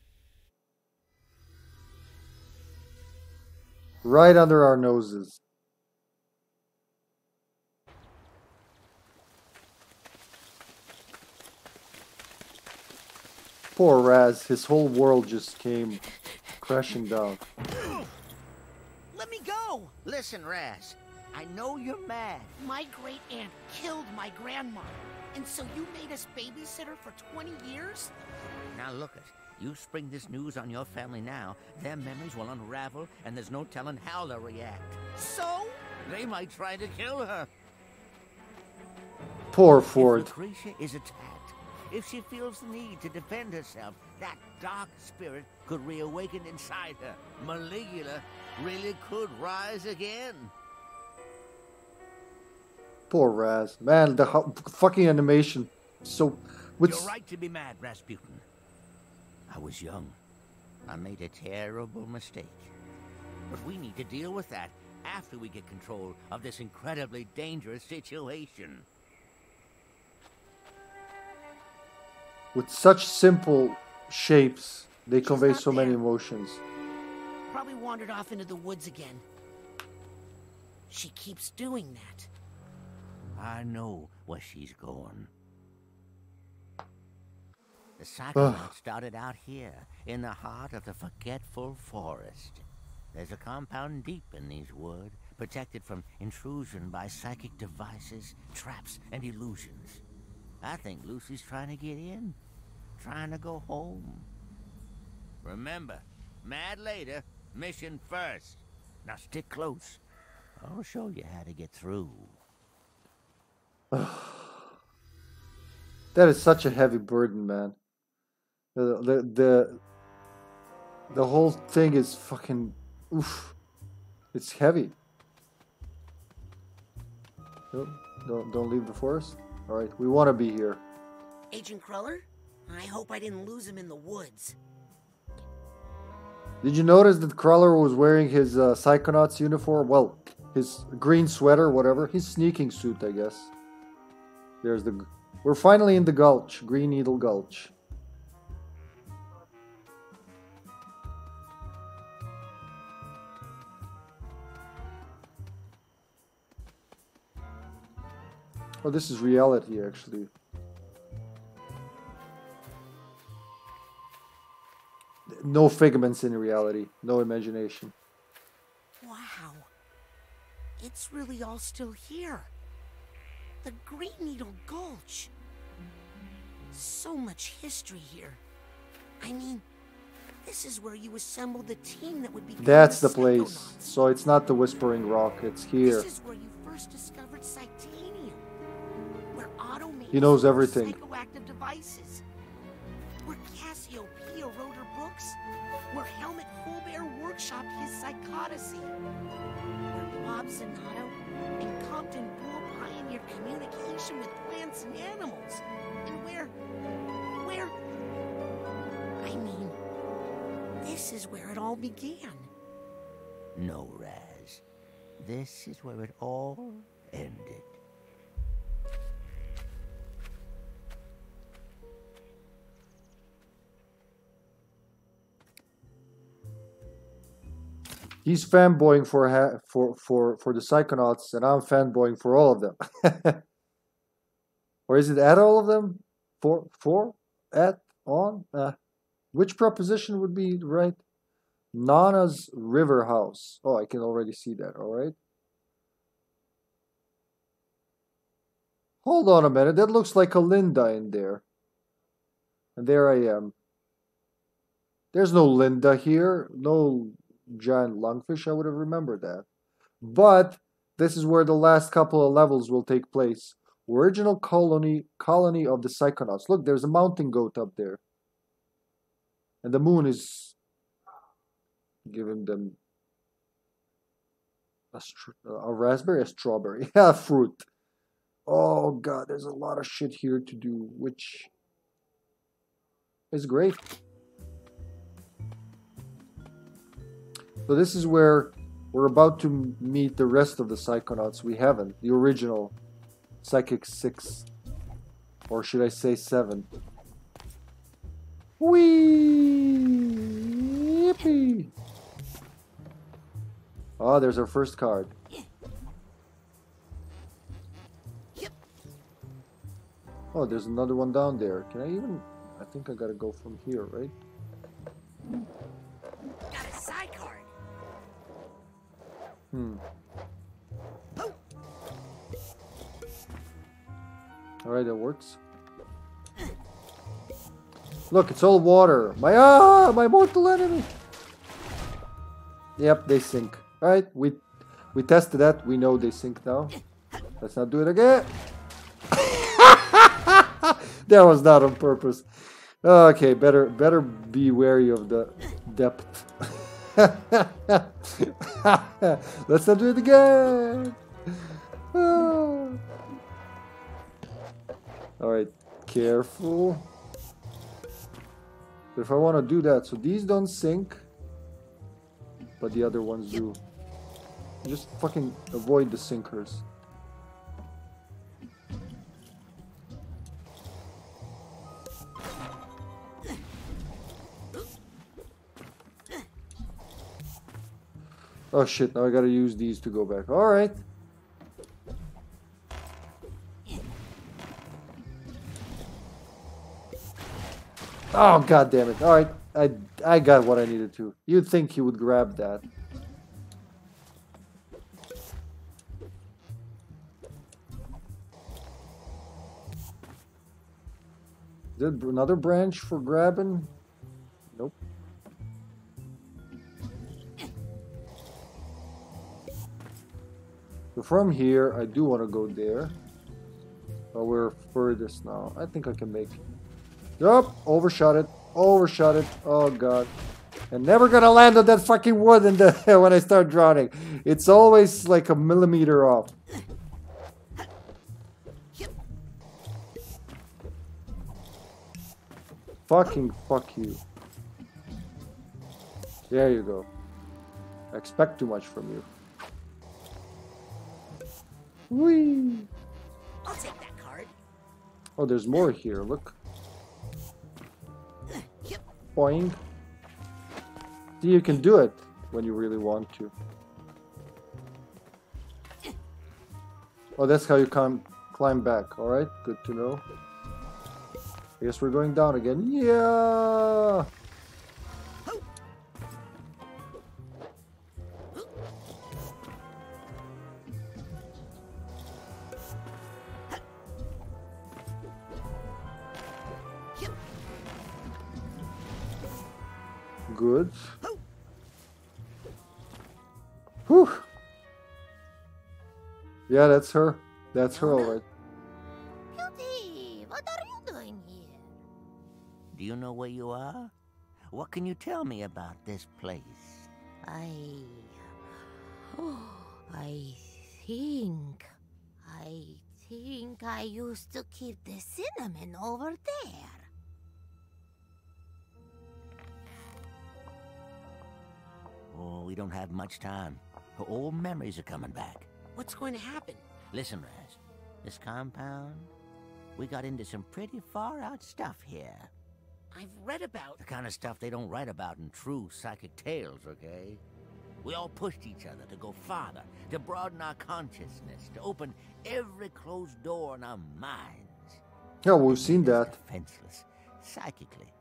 Right under our noses. Poor Raz, his whole world just came crashing down. Let me go! Listen, Raz. I know you're mad. My great aunt killed my grandma. And so you made us babysitter for 20 years? Now look it. You spring this news on your family now, their memories will unravel, and there's no telling how they'll react. So? They might try to kill her. Poor If Ford. Lucrecia is attacked, if she feels the need to defend herself, that dark spirit could reawaken inside her. Maligula really could rise again. Poor Raz. Man, the fucking animation. So. With You're right to be mad, Razputin. I was young. I made a terrible mistake. But we need to deal with that after we get control of this incredibly dangerous situation. With such simple shapes, they convey not so many emotions. Probably wandered off into the woods again. She keeps doing that. I know where she's going. The Psychonaut started out here, in the heart of the forgetful forest. There's a compound deep in these woods, protected from intrusion by psychic devices, traps, and illusions. I think Lucy's trying to get in, trying to go home. Remember, mad later, mission first. Now stick close. I'll show you how to get through. That is such a heavy burden, man. The the the, the whole thing is fucking oof. It's heavy. No, don't don't leave the forest. All right, we want to be here. Agent Cruller? I hope I didn't lose him in the woods. Did you notice that Cruller was wearing his uh, Psychonauts uniform? Well, his green sweater, whatever. His sneaking suit, I guess. There's the. We're finally in the gulch, Green Needle Gulch. Oh, this is reality, actually. No figments in reality, no imagination. Wow. It's really all still here. The Green Needle Gulch. So much history here. I mean, this is where you assembled the team that would be. That's the place. So it's not the Whispering Rock, it's here. This is where you first discovered Psitanium. Where Otto made He knows everything. Psychoactive devices. Where Cassie O'Pia wrote her books. Where Helmut Fullbear workshopped his psychodicy. Where Bob Zanotto and Compton Boole pioneered communication with plants and animals. And where. where. I mean, this is where it all began. No, Raz. This is where it all ended. He's fanboying for ha- for for for the Psychonauts, and I'm fanboying for all of them. or is it at all of them? For for at on? Uh, which preposition would be right? Nona's River House. Oh, I can already see that. All right. Hold on a minute. That looks like a Linda in there. And there I am. There's no Linda here. No giant lungfish. I would have remembered that. But this is where the last couple of levels will take place. Original colony colony of the Psychonauts. Look, there's a mountain goat up there. And the moon is giving them a, a raspberry, a strawberry, a fruit. Oh god, there's a lot of shit here to do, which is great. So this is where we're about to meet the rest of the Psychonauts we haven't. The original Psychic 6. Or should I say 7. Whee! Oh, ah, there's our first card. Oh, there's another one down there. Can I even... I think I gotta go from here, right? Hmm. Alright, that works. Look, it's all water. My ah, my mortal enemy. Yep, they sink. Alright, we we tested that. We know they sink now. Let's not do it again. that was not on purpose. Okay, better better be wary of the depth. Let's not do it again. All right, careful. If I want to do that, so these don't sink, but the other ones do. Just fucking avoid the sinkers. Oh shit, now I gotta use these to go back. Alright. Oh god damn it. Alright. I I got what I needed to. You'd think he would grab that. Is another branch for grabbing? So from here, I do want to go there. But we're furthest now. I think I can make it. Yup, overshot it. Overshot it. Oh god. And never gonna land on that fucking wood in the when I start drowning. It's always like a millimeter off. Fucking fuck you. There you go. I expect too much from you. Whee! I'll take that card. Oh, there's more here. Look. Boing. See, you can do it when you really want to. Oh, that's how you come climb back. All right, good to know. I guess we're going down again. Yeah. Good. Whew. Yeah, that's her. That's her, all right. Beauty! What are you doing here? Do you know where you are? What can you tell me about this place? I. Oh, I think. I think I used to keep the cinnamon over there. Oh, we don't have much time. Her old memories are coming back. What's going to happen? Listen, Raz. This compound, we got into some pretty far out stuff here. I've read about. The kind of stuff they don't write about in true psychic tales, okay? We all pushed each other to go farther, to broaden our consciousness, to open every closed door in our minds. Yeah, we've seen that. Defenseless, psychically.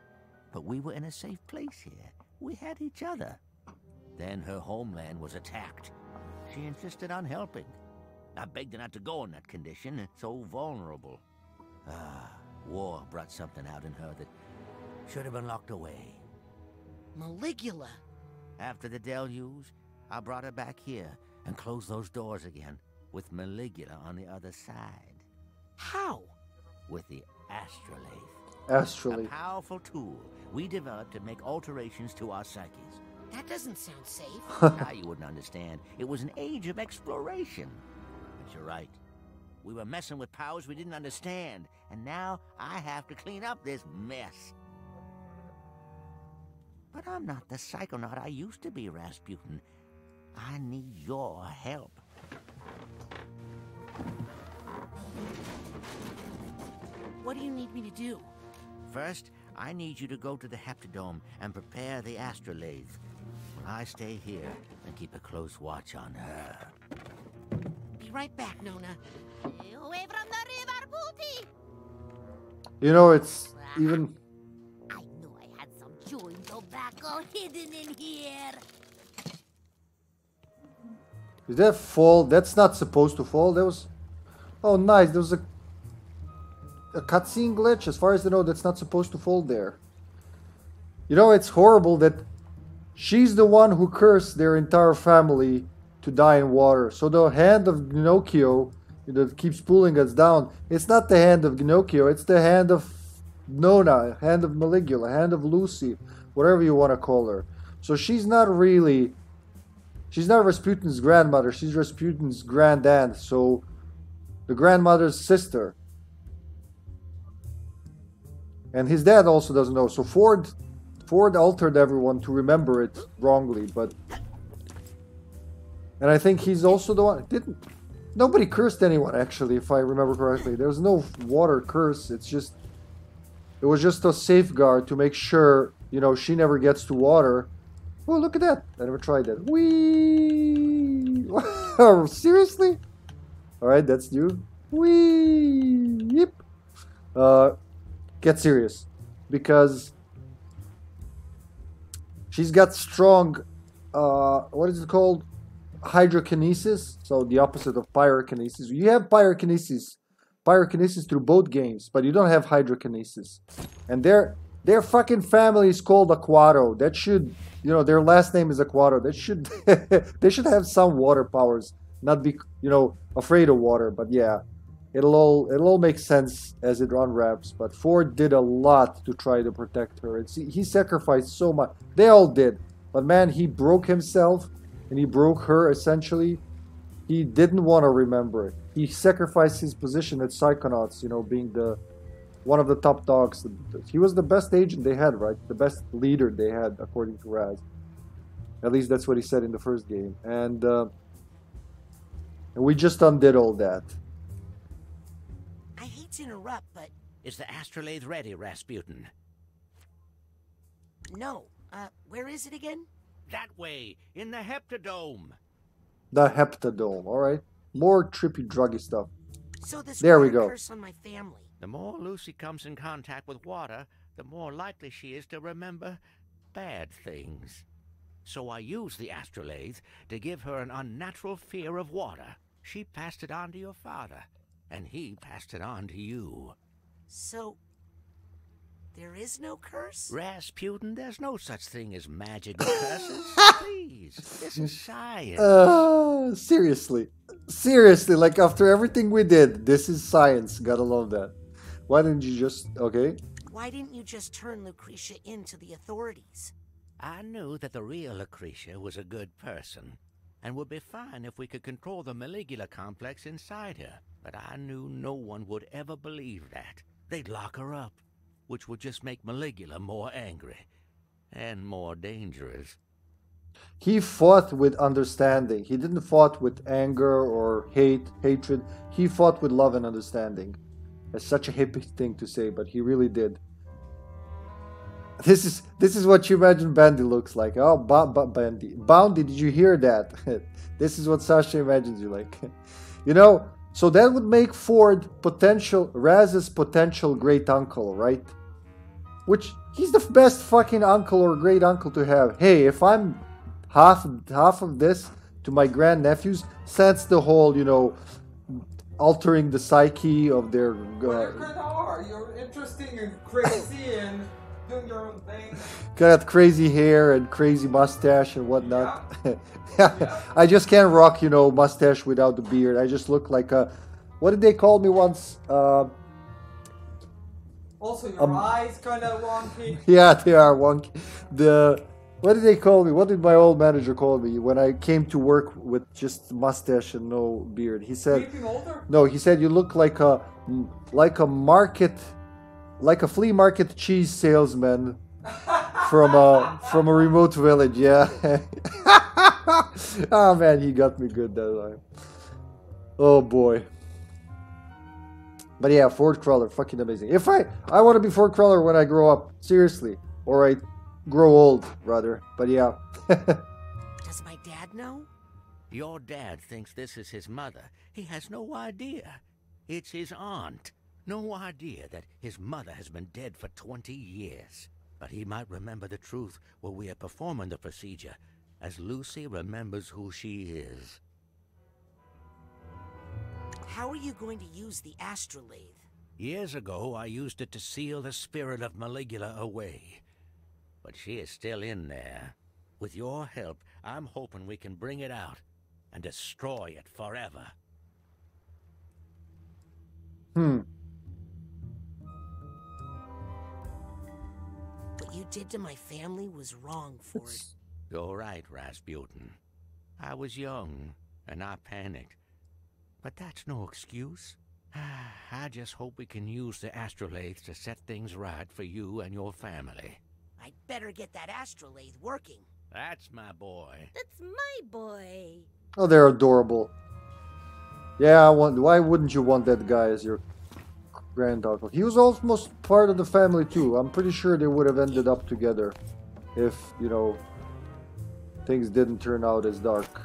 But we were in a safe place here. We had each other. Then her homeland was attacked. She insisted on helping. I begged her not to go in that condition, so vulnerable. Ah, war brought something out in her that should have been locked away. Maligula. After the deluge, I brought her back here and closed those doors again, with Maligula on the other side, How? with the Astralathe. Astrally. A powerful tool we developed to make alterations to our psyches. That doesn't sound safe. now ah, you wouldn't understand. It was an age of exploration. But you're right. We were messing with powers we didn't understand, and now I have to clean up this mess. But I'm not the psychonaut I used to be, Razputin. I need your help. What do you need me to do? First, I need you to go to the Heptadome and prepare the astralathe. I stay here and keep a close watch on her. Be right back, Nona. Away from the river, booty! You know, it's even. I knew I had some chewing tobacco hidden in here. Did that fall? That's not supposed to fall. That was. Oh, nice. There was a. A cutscene glitch. As far as I know, that's not supposed to fall there. You know, it's horrible that she's the one who cursed their entire family to die in water. So the hand of Galochio that keeps pulling us down, it's not the hand of Galochio, it's the hand of Nona, hand of Maligula, hand of Lucy, whatever you want to call her. So she's not really She's not Razputin's grandmother, she's Razputin's grandaunt, so the grandmother's sister. And his dad also doesn't know. So Ford Ford altered everyone to remember it wrongly, but and I think he's also the one didn't nobody cursed anyone actually, if I remember correctly. There's no water curse, it's just it was just a safeguard to make sure, you know, she never gets to water. Oh, look at that. I never tried that. Wee! Seriously? Alright, that's new. Wee! Yep. Uh, get serious. Because she's got strong, uh, what is it called? Hydrokinesis. So the opposite of pyrokinesis. You have pyrokinesis. Pyrokinesis through both games, but you don't have hydrokinesis. And their their fucking family is called Aquato. That should you know their last name is Aquato. That should they should have some water powers, not be you know afraid of water. But yeah, it'll all it'll all make sense as it unwraps. But Ford did a lot to try to protect her. It's, he sacrificed so much. They all did, but man, he broke himself and he broke her essentially. He didn't want to remember it. He sacrificed his position at Psychonauts, you know, being the one of the top dogs. He was the best agent they had, right? The best leader they had, according to Raz. At least that's what he said in the first game. And, uh, and we just undid all that. I to interrupt, but Is the astralathe ready, Razputin? no. Uh, where is it again? That way, in the Heptadome. The Heptadome, alright? More trippy, druggy stuff. So this There we go. curse on my family. The more Lucy comes in contact with water, the more likely she is to remember bad things. So I used the astralathe to give her an unnatural fear of water. She passed it on to your father, and he passed it on to you. So there is no curse? Razputin, there's no such thing as magic curses. Please, this is science. Uh, seriously. Seriously, like after everything we did, this is science. Gotta love that. Why didn't you just. Okay. why didn't you just turn Lucrecia in to the authorities? I knew that the real Lucrecia was a good person and would be fine if we could control the Maligula complex inside her. But I knew no one would ever believe that. They'd lock her up, which would just make Maligula more angry and more dangerous. He fought with understanding. He didn't fought with anger or hate, hatred. He fought with love and understanding. It's such a hippie thing to say, but he really did. This is this is what you imagine Bandy looks like. Oh, ba- ba- Bandy, Boundy, did you hear that? this is what Sasha imagines you like. you know, so that would make Ford potential Raz's potential great uncle, right? Which he's the best fucking uncle or great uncle to have. Hey, if I'm half half of this to my grandnephews, that's the whole, you know, altering the psyche of their. Well, Uh, are. You're interesting and crazy and doing your own thing. got crazy hair and crazy mustache and whatnot. I just can't rock, you know, mustache without the beard. I just look like a. What did they call me once? Uh, Also, your Um, eyes kind of wonky. yeah, they are wonky. The what did they call me? What did my old manager call me when I came to work with just mustache and no beard? He said, older? "No, he said you look like a like a market, like a flea market cheese salesman from a from a remote village." Yeah. oh man, he got me good that time. Oh boy. But yeah, Ford Cruller, fucking amazing. If I I want to be Ford Cruller when I grow up, seriously, or I grow old rather. But yeah. Does my dad know? Your dad thinks this is his mother. He has no idea. It's his aunt. No idea that his mother has been dead for 20 years. But he might remember the truth while we are performing the procedure, as Lucy remembers who she is. How are you going to use the astralathe? Years ago, I used it to seal the spirit of Maligula away. But she is still in there. With your help, I'm hoping we can bring it out and destroy it forever. hmm. What you did to my family was wrong, Ford. You're right, Razputin. I was young, and I panicked. But that's no excuse. I just hope we can use the astralathe to set things right for you and your family. I'd better get that astralathe working. That's my boy. That's my boy. Oh, they're adorable. Yeah, I want. Why wouldn't you want that guy as your granduncle? He was almost part of the family too. I'm pretty sure they would have ended up together, if you know things didn't turn out as dark.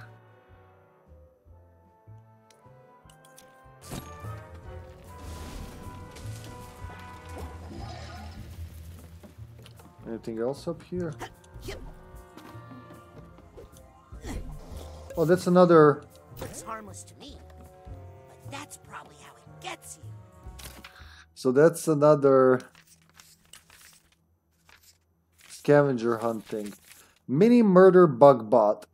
Anything else up here? Oh, that's another Looks harmless to me. But that's probably how it gets you. So that's another scavenger hunting. Mini murder bug bot.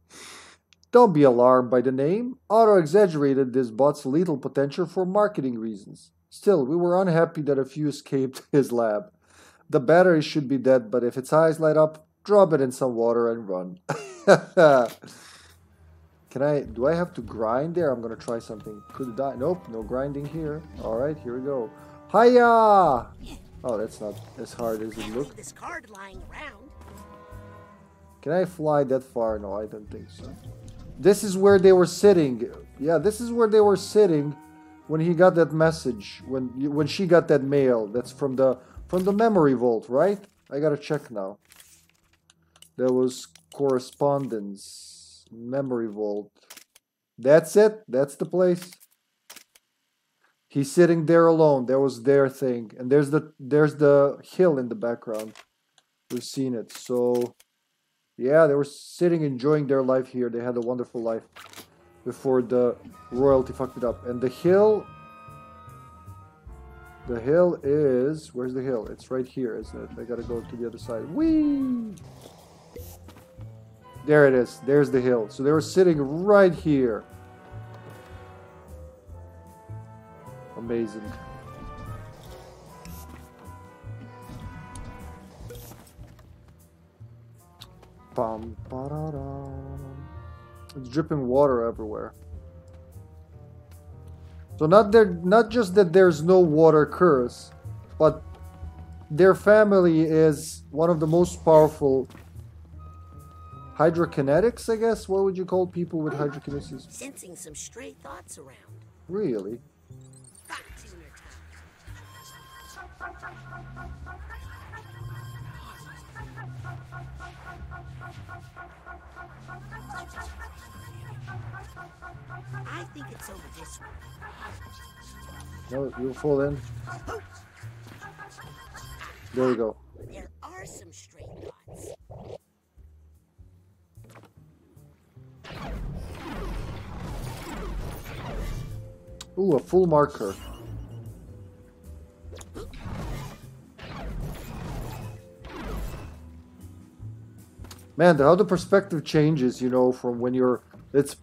Don't be alarmed by the name. Otto exaggerated this bot's lethal potential for marketing reasons. Still, we were unhappy that a few escaped his lab. The battery should be dead, but if its eyes light up, drop it in some water and run. Can I, do I have to grind there? I'm gonna try something. Could die. Nope, no grinding here. Alright, here we go. Hiya! Oh, that's not as hard as it looks. this card lying around. Can I fly that far? No, I don't think so. This is where they were sitting. Yeah, this is where they were sitting when he got that message. When when she got that mail. That's from the from the memory vault, right? I gotta check now. There was correspondence. Memory vault. That's it. That's the place. He's sitting there alone. There was their thing, and there's the there's the hill in the background. We've seen it. So yeah, they were sitting enjoying their life here. They had a wonderful life before the royalty fucked it up. And the hill the hill is where's the hill? It's right here, isn't it? I gotta go to the other side. Whee! There it is. There's the hill. So they were sitting right here. Amazing. Bum, ba, da, da. It's dripping water everywhere. So not there, not just that there's no water curse, but their family is one of the most powerful hydrokinetics, I guess. What would you call people with hydrokinesis? Sensing some stray thoughts around. Really? Back to your town. I think it's over this way. No, you'll fall in. There you go. There are some stray Ooh, a full marker. Man, how the perspective changes, you know, from when you're it's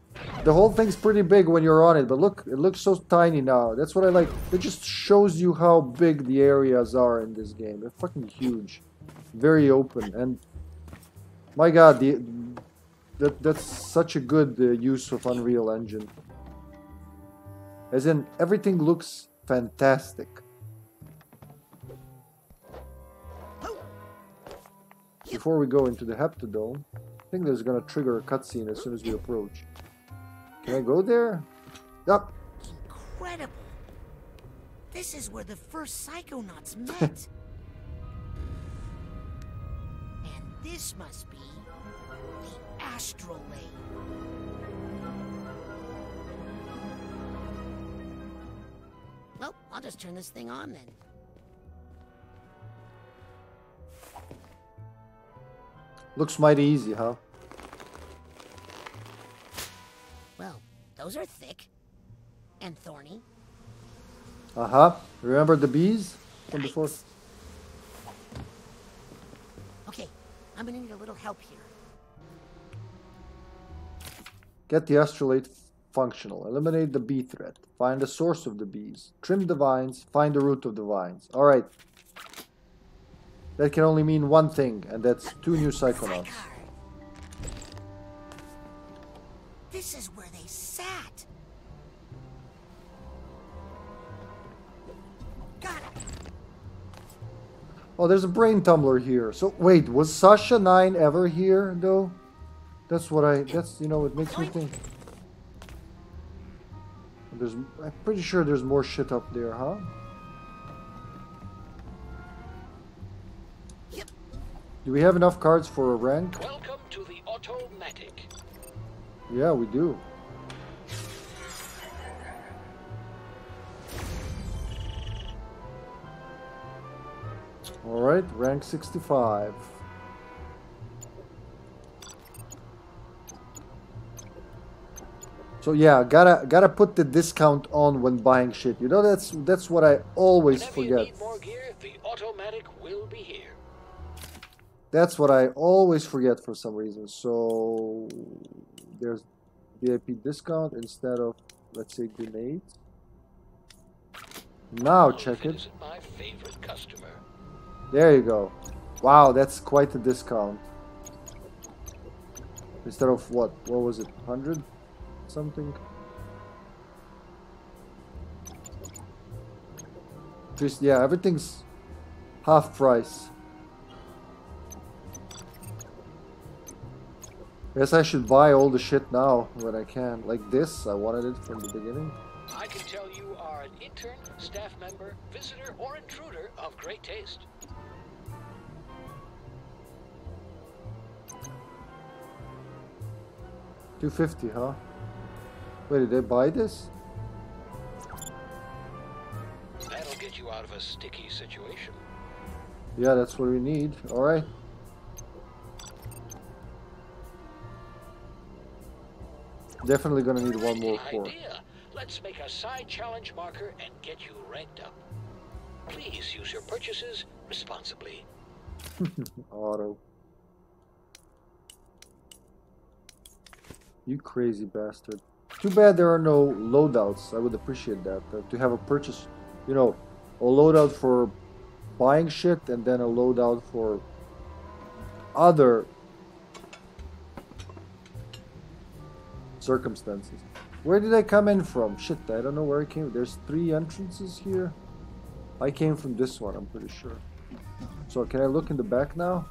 the whole thing's pretty big when you're on it, but look, it looks so tiny now. That's what I like. It just shows you how big the areas are in this game. They're fucking huge. Very open and my god, the that that's such a good uh, use of Unreal Engine. As in, everything looks fantastic. Before we go into the Heptadome, I think there's gonna trigger a cutscene as soon as we approach. Can I go there? Yup. Incredible. This is where the first psychonauts met. and this must be the Astral Lane. Well, I'll just turn this thing on then. Looks mighty easy, huh? Well, those are thick and thorny. Uh huh. Remember the bees from before? Okay, I'm gonna need a little help here. Get the astralathe functional. Eliminate the bee threat. Find the source of the bees. Trim the vines. Find the root of the vines. Alright. That can only mean one thing, and that's two new psychonauts. This is where they sat. Got it. Oh, there's a brain tumbler here. So wait, was Sasha Nein ever here though? That's what I that's you know it makes me think. There's I'm pretty sure there's more shit up there, huh? Yep. Do we have enough cards for a rank? Welcome to the Otto-Matic. Yeah, we do. Alright, rank 65. So yeah, gotta gotta put the discount on when buying shit. You know that's that's what I always forget. need more gear, the Otto-Matic will be here. That's what I always forget for some reason. So there's VIP discount instead of let's say grenades. Now check it. My favorite customer. There you go. Wow, that's quite a discount. Instead of what? What was it? 100 something? Just yeah, everything's half price. Guess I should buy all the shit now when I can. Like this, I wanted it from the beginning. I can tell you are an intern, staff member, visitor, or intruder of great taste. Two fifty, huh? Wait, did they buy this? That'll get you out of a sticky situation. Yeah, that's what we need. All right. Definitely gonna need one more for. Idea. Let's make a side challenge marker and get you ranked up. Please use your purchases responsibly. Otto. You crazy bastard. Too bad there are no loadouts. I would appreciate that. uh, to have a purchase, you know, a loadout for buying shit and then a loadout for other circumstances. Where did I come in from? Shit, I don't know where I came. There's three entrances here. I came from this one, I'm pretty sure. So can I look in the back now?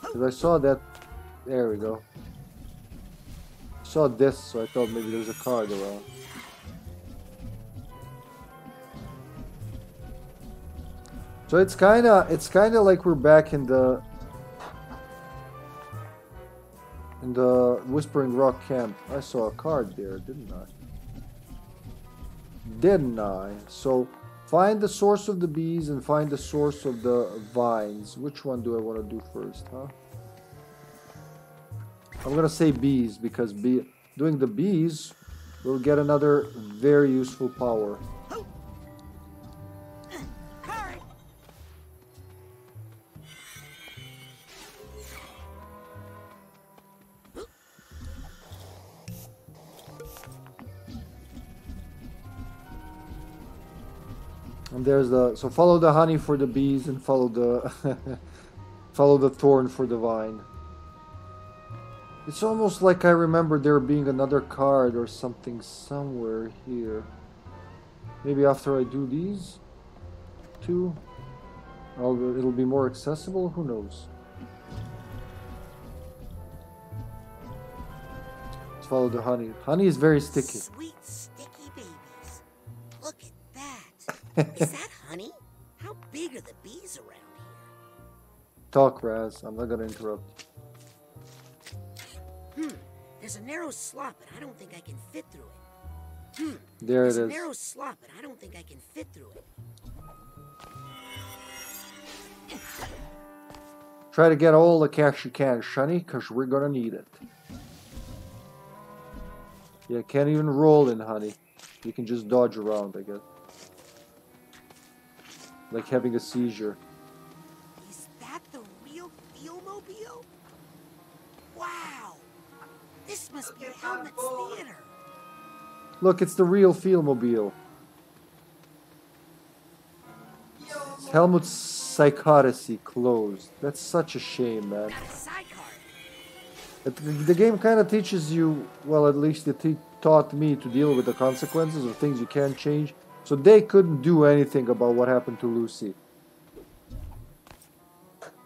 Because I saw that. There we go. Saw this, so I thought maybe there's a card around. So it's kind of it's kind of like we're back in the in the Whispering Rock camp. I saw a card there, didn't I? Didn't I? So find the source of the bees and find the source of the vines. Which one do I want to do first, huh? I'm gonna say bees because doing the bees will get another very useful power. And there's the so follow the honey for the bees and follow the follow the thorn for the vine. It's almost like I remember there being another card or something somewhere here. Maybe after I do these two, I'll, it'll be more accessible. Who knows? Let's follow the honey. Honey is very sticky. Sweet, sticky babies. Look at that. Is that honey? How big are the bees around here? Talk, Raz. I'm not gonna interrupt. There's a narrow slot, but I don't think I can fit through it. Hmm. There There's it a narrow slot, but I don't think I can fit through it. Try to get all the cash you can, Shunny, because we're gonna need it. Yeah, can't even roll in honey. You can just dodge around, I guess. Like having a seizure. Must be Helmut's theater. Look, it's the real Feelmobile. Helmut's Psychodacy closed. That's such a shame, man. It, the game kind of teaches you, well, at least it taught me to deal with the consequences of things you can't change. So they couldn't do anything about what happened to Lucy.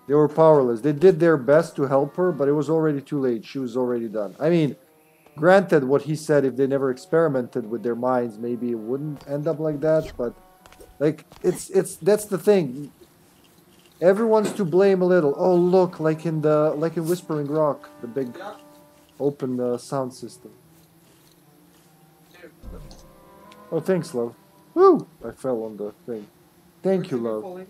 They were powerless. They did their best to help her, but it was already too late. She was already done. I mean, granted, what he said, if they never experimented with their minds, maybe it wouldn't end up like that. But like, it's it's that's the thing. Everyone's to blame a little. Oh, look, like in the like in Whispering Rock, the big open uh, sound system. Oh, thanks, love. Woo! I fell on the thing. Thank you, love.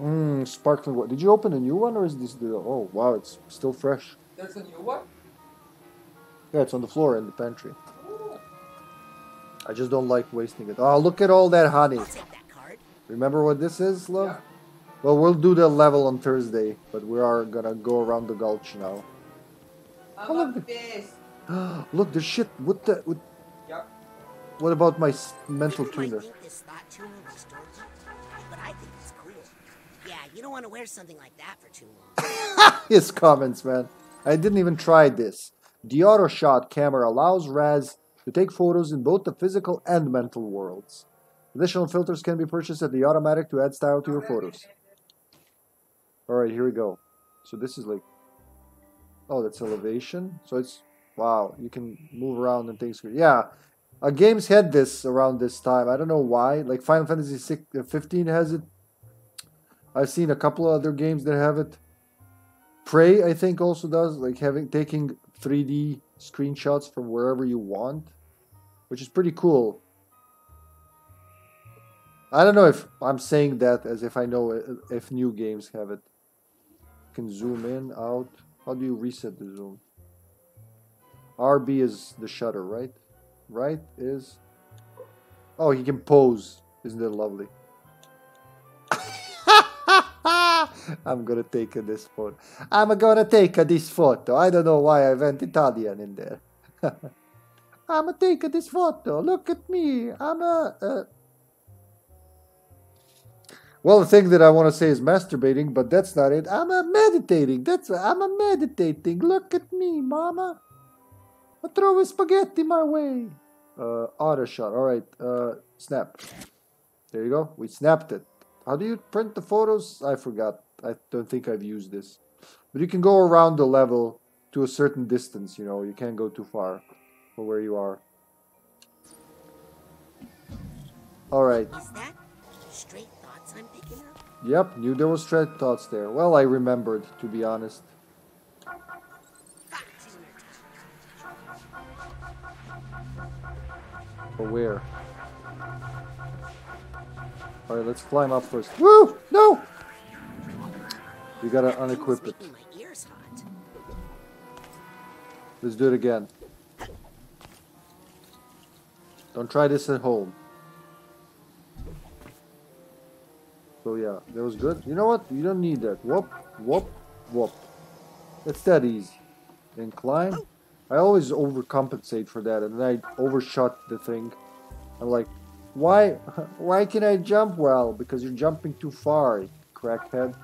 Mmm, sparkling water. Did you open a new one or is this the. Oh, wow, it's still fresh. There's a new one? Yeah, it's on the floor in the pantry. I just don't like wasting it. Oh, look at all that honey. Remember what this is, love? Well, we'll do the level on Thursday, but we are gonna go around the gulch now. I'm look, a beast. look, the shit. What the? What, Yep. what about my mental People might tuner? You don't want to wear something like that for too long. His comments, man. I didn't even try this. The Otto-Shot camera allows Raz to take photos in both the physical and mental worlds. Additional filters can be purchased at the Otto-Matic to add style to your photos. Alright, here we go. So this is like Oh, that's elevation. So it's wow, you can move around and things. Yeah. Uh, games had this around this time. I don't know why. Like Final Fantasy 6, uh, 15 has it. I've seen a couple of other games that have it. Prey, I think, also does like having taking 3D screenshots from wherever you want, which is pretty cool. I don't know if I'm saying that as if I know if new games have it. can zoom in, out. How do you reset the zoom? RB is the shutter, right? Right is. Oh, he can pose. Isn't that lovely? I'm gonna take this photo. I'm gonna take this photo. I don't know why I went Italian in there. I'm gonna take this photo. Look at me. I'm a. Uh... Well, the thing that I want to say is masturbating, but that's not it. I'm a meditating. That's I'm a meditating. Look at me, mama. I throw a spaghetti my way. Uh, Otto-Shot. All right. Uh, snap. There you go. We snapped it. How do you print the photos? I forgot. I don't think I've used this. But you can go around the level to a certain distance. You know, you can't go too far from where you are. All right. Straight thoughts I'm picking up? Yep, knew there was straight thoughts there. Well, I remembered, to be honest. But where? Alright, let's climb up first. Woo! No! You gotta unequip it. Making my ears hot. Let's do it again. Don't try this at home. So yeah, that was good. You know what? You don't need that. Whoop, whoop, whoop. It's that easy. Then climb. I always overcompensate for that, and then I overshot the thing. I'm like, why? Why can I jump well? Because you're jumping too far, crackhead.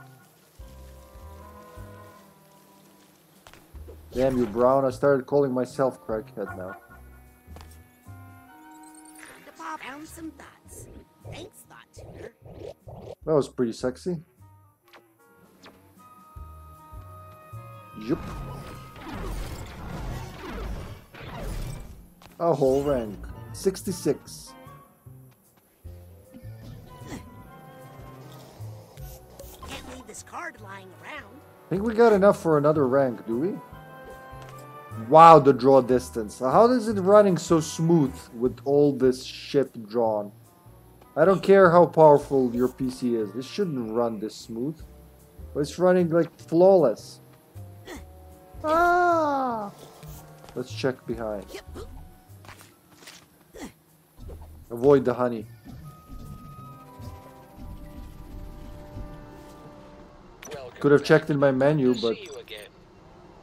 Damn you, Brown! I started calling myself crackhead now. To some thoughts. Thanks, thought tuner. That was pretty sexy. Yup. A whole rank. 66. This card lying around. think we got enough for another rank, do we? Wow, the draw distance. How is it running so smooth with all this shit drawn? I don't care how powerful your PC is. It shouldn't run this smooth. But it's running like flawless. Ah! Let's check behind. Avoid the honey. Could have checked in my menu, but see you again.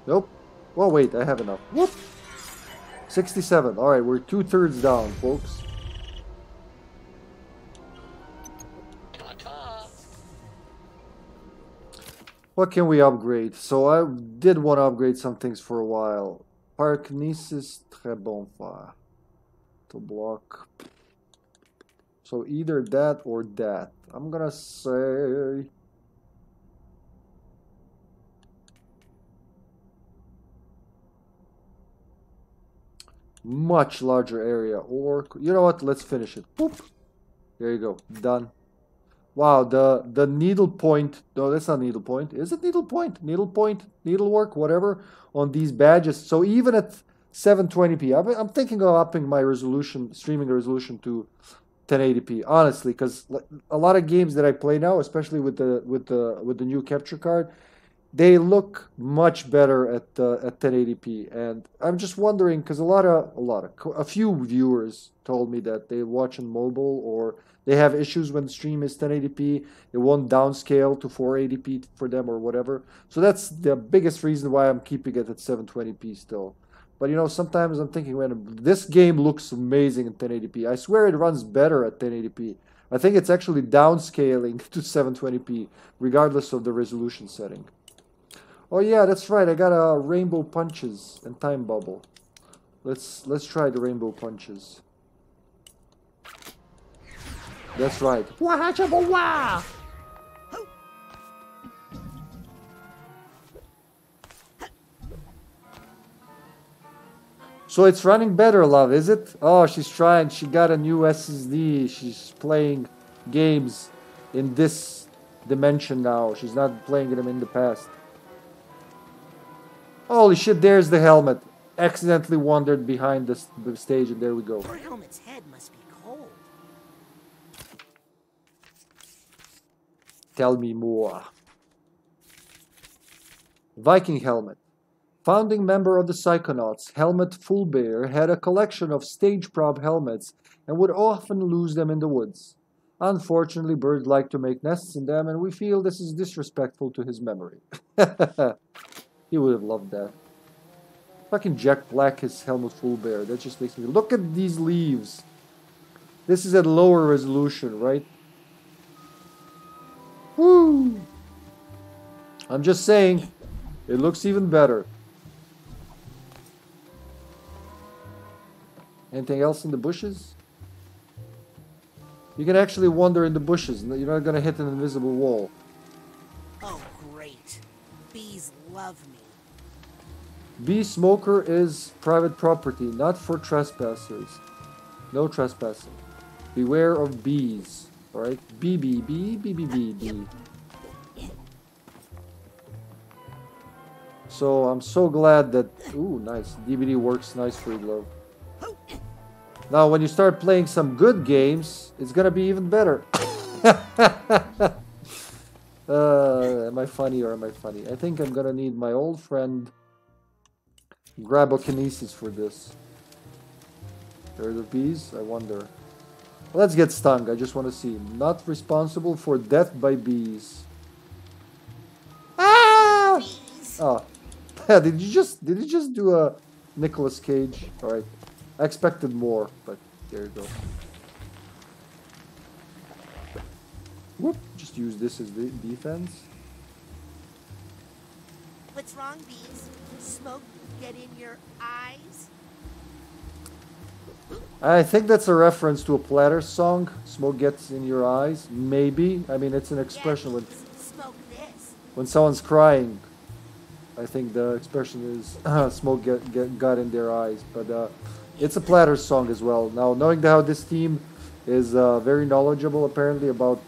nope. Well, wait, I have enough. Whoop! 67. Alright, we're two thirds down, folks. What can we upgrade? So I did want to upgrade some things for a while. Pyrokinesis très bon fa. To block. So either that or that. I'm gonna say. Much larger area, or you know what? Let's finish it. Boop. There you go. Done. Wow, the the needle point. No, that's not needle point. Is it needle point? Needle point, needlework, whatever on these badges. So even at 720p, I'm, I'm thinking of upping my resolution, streaming resolution to 1080p. Honestly, because a lot of games that I play now, especially with the with the with the new capture card, they look much better at uh, at 1080p. And I'm just wondering because a lot of a lot of a few viewers told me that they watch on mobile or they have issues when the stream is 1080p. It won't downscale to 480p for them or whatever. So that's the biggest reason why I'm keeping it at 720p still. But you know, sometimes I'm thinking, man, this game looks amazing in 1080p. I swear it runs better at 1080p. I think it's actually downscaling to 720p, regardless of the resolution setting. Oh yeah, that's right. I got a uh, rainbow punches and time bubble. Let's let's try the rainbow punches. That's right. So it's running better, love, is it? Oh, she's trying. She got a new SSD. She's playing games in this dimension now. She's not playing them in the past. Holy shit, there's the helmet. Accidentally wandered behind the, the stage, and there we go. Poor helmet's head must be cold. Tell me more. Viking helmet. Founding member of the Psychonauts, Helmut Fullbear had a collection of stage prop helmets and would often lose them in the woods. Unfortunately, birds like to make nests in them, and we feel this is disrespectful to his memory. he would have loved that. Fucking Jack Black, his Helmut Fullbear. That just makes me look at these leaves. This is at lower resolution, right? Woo! I'm just saying, it looks even better. Anything else in the bushes? You can actually wander in the bushes. You're not gonna hit an invisible wall. Oh, great. Bees love me. Bee smoker is private property, not for trespassers. No trespassing. Beware of bees. Alright? B B B B B B B. So I'm so glad that ooh nice. DVD works nice for you, Iglo. Now when you start playing some good games, it's gonna be even better. uh, am I funny or am I funny? I think I'm gonna need my old friend Grabokinesis for this. There are the bees, I wonder. Let's get stung, I just want to see. Not responsible for death by bees. Ah! Oh. did you just did you just do a Nicolas Cage? Alright. I expected more, but there you go. Whoop, just use this as the defense. What's wrong, bees? Smoke get in your eyes? I think that's a reference to a Platter song. Smoke gets in your eyes. Maybe. I mean, it's an expression yeah, when smoke this. when someone's crying. I think the expression is smoke get, get got in their eyes. But uh, it's a Platter song as well. Now, knowing how this team is uh, very knowledgeable apparently about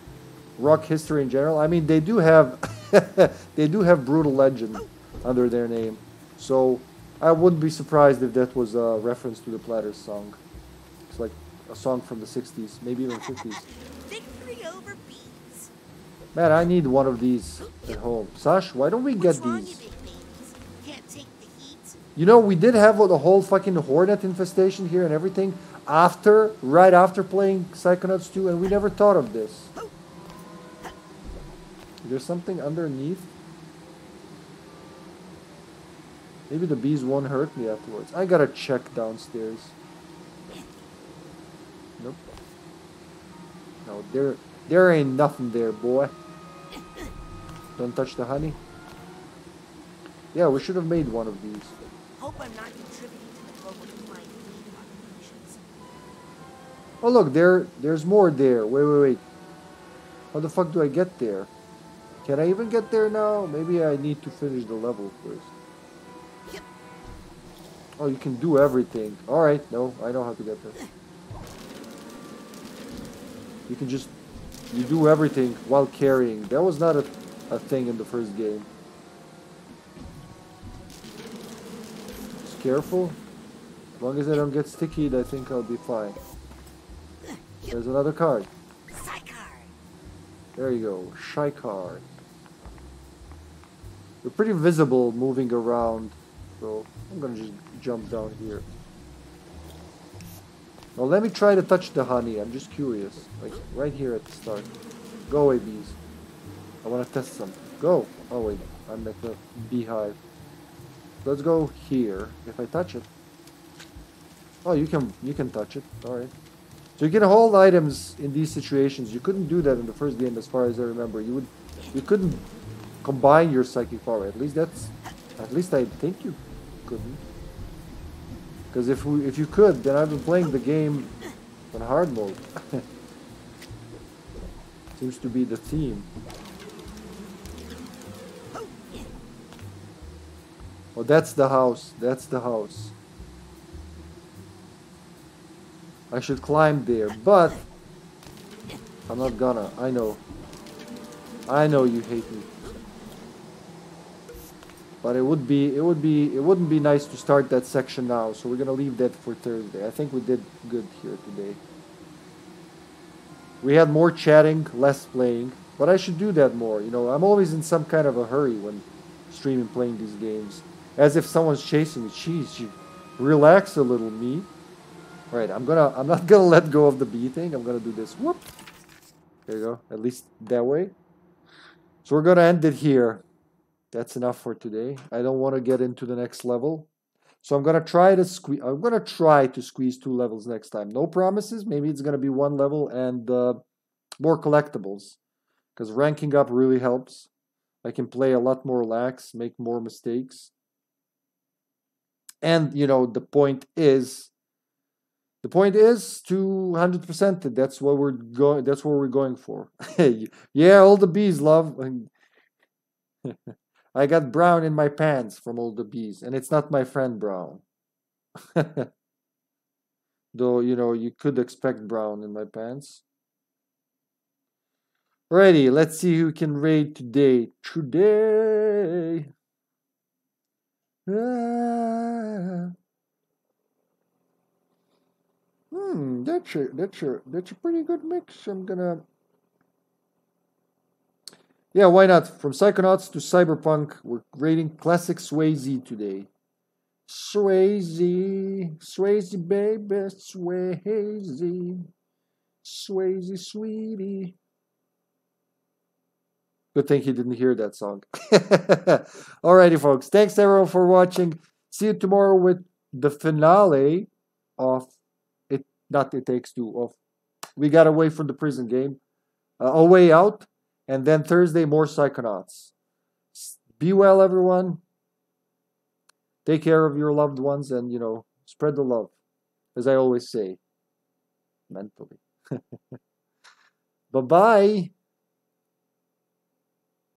rock history in general. I mean, they do have they do have Brutal Legend under their name. So I wouldn't be surprised if that was a reference to the Platters song. It's like a song from the 60s, maybe even 50s. Victory over. Man, I need one of these at home. Sash, why don't we get What's wrong, these? you big babies? Can't take the heat. You know, we did have the whole fucking Hornet infestation here and everything after, right after playing Psychonauts 2, and we never thought of this. Oh. There's something underneath. Maybe the bees won't hurt me afterwards. I gotta check downstairs. Nope. No, there, there ain't nothing there, boy. Don't touch the honey. Yeah, we should have made one of these. Hope I'm not contributing to the global decline of bee populations. Oh look, there, there's more there. Wait, wait, wait. How the fuck do I get there? Can I even get there now? Maybe I need to finish the level first. Oh, you can do everything. Alright, no, I know how to get there. You can just... You do everything while carrying. That was not a, a thing in the first game. Just careful. As long as I don't get sticky, I think I'll be fine. There's another card. There you go. Shy card. You're pretty visible moving around, so I'm gonna just jump down here. Now let me try to touch the honey. I'm just curious. Like right here at the start. Go away, bees. I want to test something. Go. Oh wait, I'm at the beehive. Let's go here. If I touch it. Oh, you can you can touch it. All right. So you can hold items in these situations. You couldn't do that in the first game, as far as I remember. You would, you couldn't combine your psychic power. At least that's, at least I think you couldn't. Because if we, if you could, then I've been playing the game on hard mode. Seems to be the theme. Oh, that's the house. That's the house. I should climb there, but I'm not gonna. I know. I know you hate me. But it would be it would be it wouldn't be nice to start that section now, so we're gonna leave that for Thursday. I think we did good here today. We had more chatting, less playing, but I should do that more. You know, I'm always in some kind of a hurry when streaming playing these games. As if someone's chasing me. Jeez, you relax a little, me. Right, I'm gonna I'm not gonna let go of the bee thing. I'm gonna do this. Whoop. There you go. At least that way. So we're gonna end it here. That's enough for today. I don't want to get into the next level. So I'm gonna try to squeeze. I'm gonna try to squeeze two levels next time. No promises. Maybe it's gonna be one level and uh, more collectibles, because ranking up really helps. I can play a lot more lax, make more mistakes. And you know, the point is the point is to 100% That's what we're going that's what we're going for. yeah, all the bees love I got brown in my pants from all the bees, and it's not my friend Brown. Though, you know, you could expect brown in my pants. Ready, let's see who can raid today. Today. Ah. Hmm, that's a that's a that's a pretty good mix. I'm gonna Yeah, why not? From Psychonauts to Cyberpunk, we're rating classic Swayze today. Swayze, Swayze baby, Swayze, Swayze sweetie. Good thing he didn't hear that song. Alrighty, folks. Thanks everyone for watching. See you tomorrow with the finale of it. Not it takes two. Of we got away from the prison game, uh, a way out, and then Thursday more Psychonauts. Be well, everyone. Take care of your loved ones, and you know, spread the love, as I always say, mentally. bye bye.